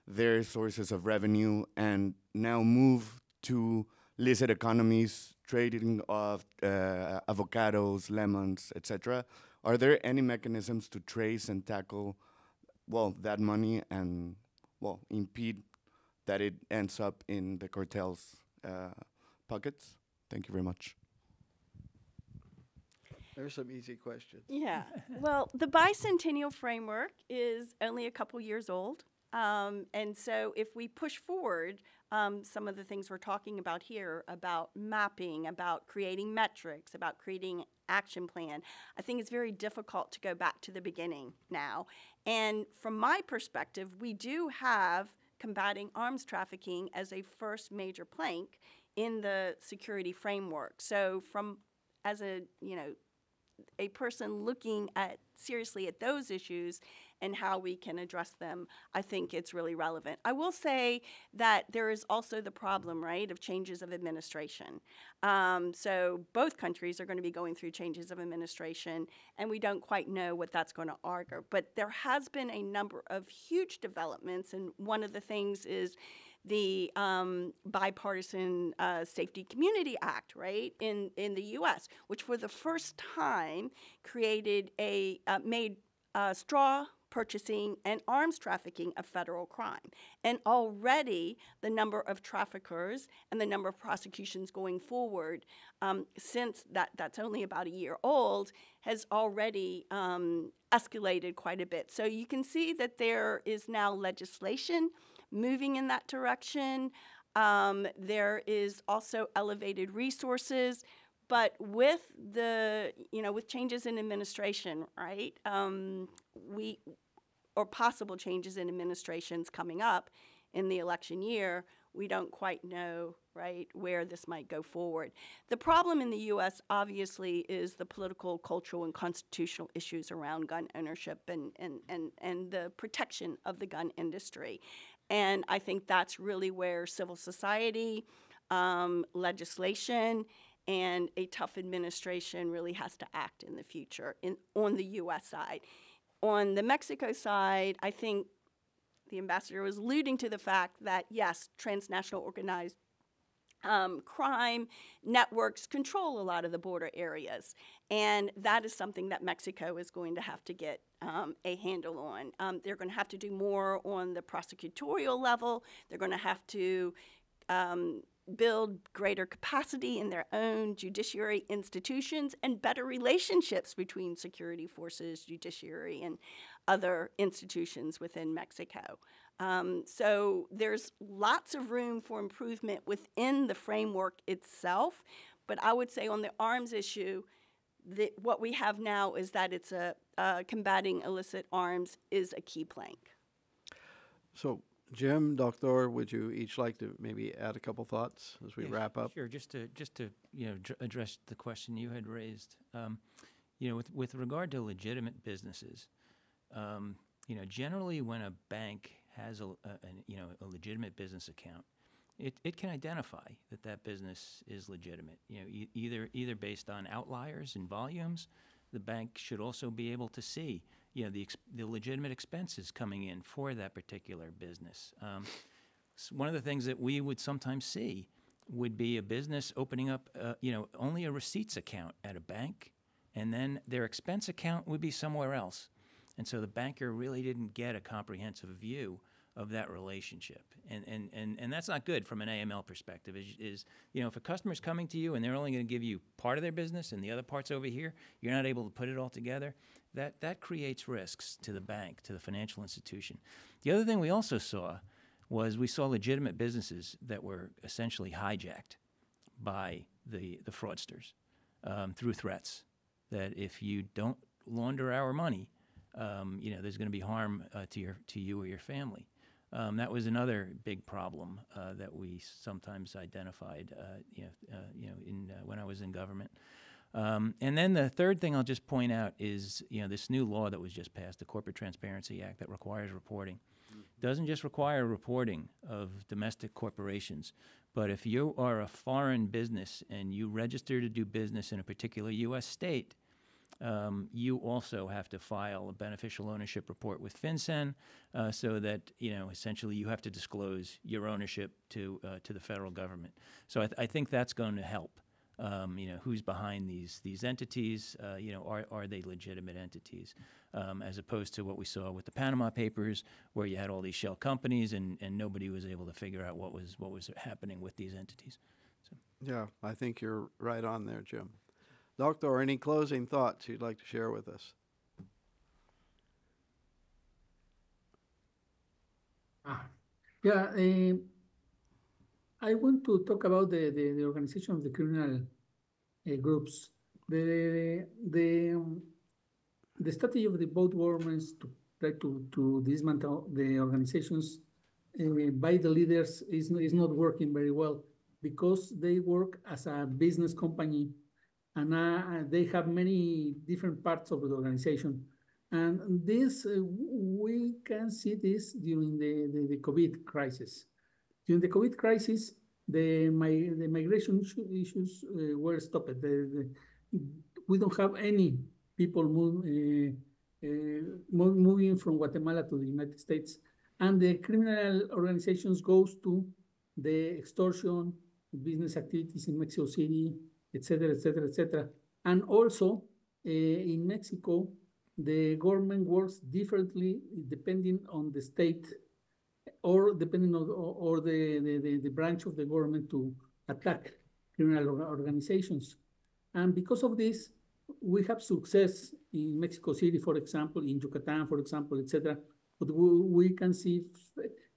their sources of revenue and now move to licit economies, trading of uh, avocados, lemons, etc. Are there any mechanisms to trace and tackle, well, that money and, well, impede that it ends up in the cartels' uh, pockets? Thank you very much. There's some easy questions. Yeah. well, the bicentennial framework is only a couple years old. Um, and so if we push forward um, some of the things we're talking about here about mapping, about creating metrics, about creating action plan, I think it's very difficult to go back to the beginning now. And from my perspective, we do have combating arms trafficking as a first major plank in the security framework. So from as a, you know, a person looking at seriously at those issues and how we can address them, I think it's really relevant. I will say that there is also the problem, right, of changes of administration. Um, so both countries are going to be going through changes of administration, and we don't quite know what that's going to augur. But there has been a number of huge developments, and one of the things is the um, bipartisan uh, Safety Community Act, right, in, in the U.S., which for the first time created a, uh, made uh, straw purchasing and arms trafficking a federal crime. And already the number of traffickers and the number of prosecutions going forward, um, since that, that's only about a year old, has already um, escalated quite a bit. So you can see that there is now legislation moving in that direction. Um, there is also elevated resources, but with the you know with changes in administration, right? Um, we or possible changes in administrations coming up in the election year, we don't quite know right where this might go forward. The problem in the U.S. obviously is the political, cultural, and constitutional issues around gun ownership and and and and the protection of the gun industry. And I think that's really where civil society, um, legislation, and a tough administration really has to act in the future in, on the U.S. side. On the Mexico side, I think the ambassador was alluding to the fact that, yes, transnational organized um, crime networks control a lot of the border areas. And that is something that Mexico is going to have to get um, a handle on. Um, they're going to have to do more on the prosecutorial level. They're going to have to um, build greater capacity in their own judiciary institutions and better relationships between security forces, judiciary, and other institutions within Mexico. Um, so there's lots of room for improvement within the framework itself, but I would say on the arms issue, the, what we have now is that it's a uh, combating illicit arms is a key plank. So Jim, Doctor, would you each like to maybe add a couple thoughts as we Yeah, wrap up? Sure, just to, just to, you know, dr- address the question you had raised. Um, You know, with, with regard to legitimate businesses, um, you know, generally when a bank has a, a- an, you know, a legitimate business account, it, it can identify that that business is legitimate, you know, e- either, either based on outliers in volumes. The bank should also be able to see, you know, the, the legitimate expenses coming in for that particular business. Um, one of the things that we would sometimes see would be a business opening up, uh, you know, only a receipts account at a bank, and then their expense account would be somewhere else. And so the banker really didn't get a comprehensive view of that relationship. And, and, and, and that's not good from an AML perspective. Is, is you know, if a customer's coming to you and they're only going to give you part of their business and the other part's over here, you're not able to put it all together, that, that creates risks to the bank, to the financial institution. The other thing we also saw was we saw legitimate businesses that were essentially hijacked by the, the fraudsters um, through threats that if you don't launder our money, um, you know, there's going to be harm uh, to your to you or your family. Um, that was another big problem uh, that we sometimes identified, uh, you know, uh, you know, in uh, when I was in government. Um, and then the third thing I'll just point out is, you know, this new law that was just passed, the Corporate Transparency Act, that requires reporting. Doesn't just require reporting of domestic corporations, but if you are a foreign business and you register to do business in a particular U.S. state, um, you also have to file a beneficial ownership report with FinCEN, uh, so that you know essentially you have to disclose your ownership to uh, to the federal government. So I, th- I think that's going to help. Um, you know who's behind these these entities. Uh, you know are are they legitimate entities, um, as opposed to what we saw with the Panama Papers, where you had all these shell companies and, and nobody was able to figure out what was what was happening with these entities. Yeah, I think you're right on there, Jim. Doctor, any closing thoughts you'd like to share with us? Ah, yeah, eh, I want to talk about the, the, the organization of the criminal uh, groups. The the um, the strategy of the both governments to try to, to dismantle the organizations uh, by the leaders is, is not working very well because they work as a business company and uh, they have many different parts of the organization. And this, uh, we can see this during the, the, the, COVID crisis. During the COVID crisis, the, my, the migration issues uh, were stopped. The, the, we don't have any people move, uh, moving from Guatemala to the United States. And the criminal organizations goes to the extortion, business activities in Mexico City, etc., etc., etc. And also uh, in Mexico, the government works differently depending on the state or depending on or the, the, the, branch of the government to attack criminal organizations. And because of this, we have success in Mexico City, for example, in Yucatan, for example, etc. But we, we can see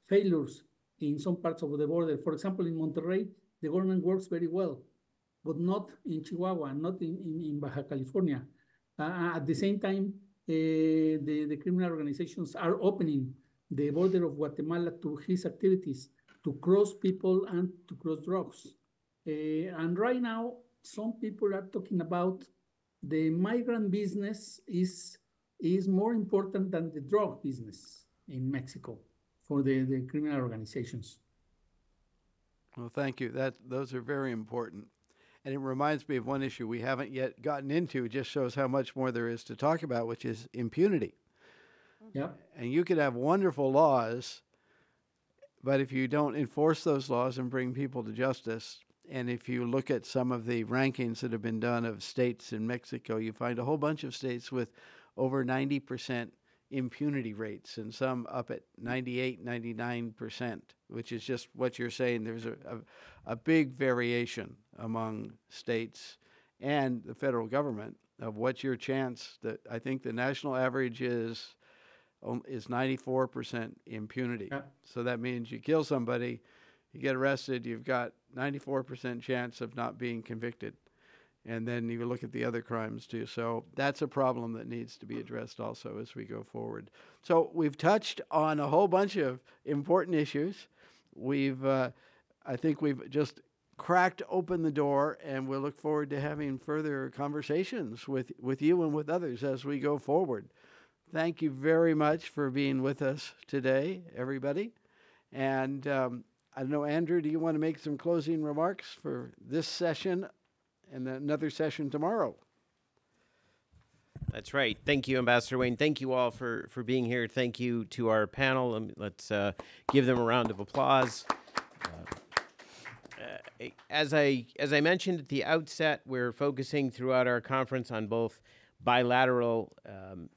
failures in some parts of the border. For example, in Monterrey, the government works very well, but not in Chihuahua, not in, in, in Baja California. Uh, at the same time, uh, the, the criminal organizations are opening the border of Guatemala to his activities, to cross people and to cross drugs. Uh, and right now, some people are talking about the migrant business is, is more important than the drug business in Mexico for the, the criminal organizations. Well, thank you. That those are very important. And it reminds me of one issue we haven't yet gotten into. It just shows how much more there is to talk about, which is impunity. Yeah. And you could have wonderful laws, but if you don't enforce those laws and bring people to justice, and if you look at some of the rankings that have been done of states in Mexico, you find a whole bunch of states with over 90% impunity rates and some up at 98, 99%, which is just what you're saying. There's a, a, a big variation among states and the federal government of what's your chance that I think the national average is um, is 94% impunity. Yeah. So that means you kill somebody, you get arrested, you've got 94% chance of not being convicted. And then you look at the other crimes too. So that's a problem that needs to be addressed also as we go forward. So we've touched on a whole bunch of important issues. We've, uh, I think we've just cracked open the door, and we'll look forward to having further conversations with, with you and with others as we go forward. Thank you very much for being with us today, everybody. And um, I don't know, Andrew, do you want to make some closing remarks for this session and another session tomorrow? That's right. Thank you, Ambassador Wayne. Thank you all for, for being here. Thank you to our panel. Let's uh, give them a round of applause. As I as I mentioned at the outset, we're focusing throughout our conference on both bilateral um,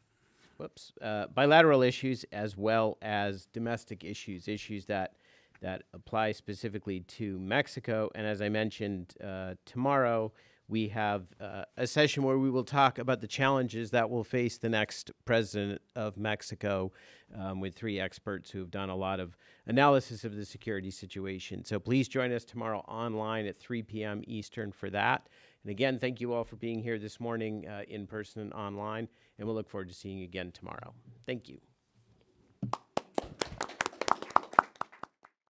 whoops uh, bilateral issues as well as domestic issues, issues that that apply specifically to Mexico. And as I mentioned, uh, tomorrow we have uh, a session where we will talk about the challenges that will face the next president of Mexico um, with three experts who have done a lot of analysis of the security situation. So please join us tomorrow online at 3 p.m. Eastern for that. And again, thank you all for being here this morning uh, in person and online, and we'll look forward to seeing you again tomorrow. Thank you.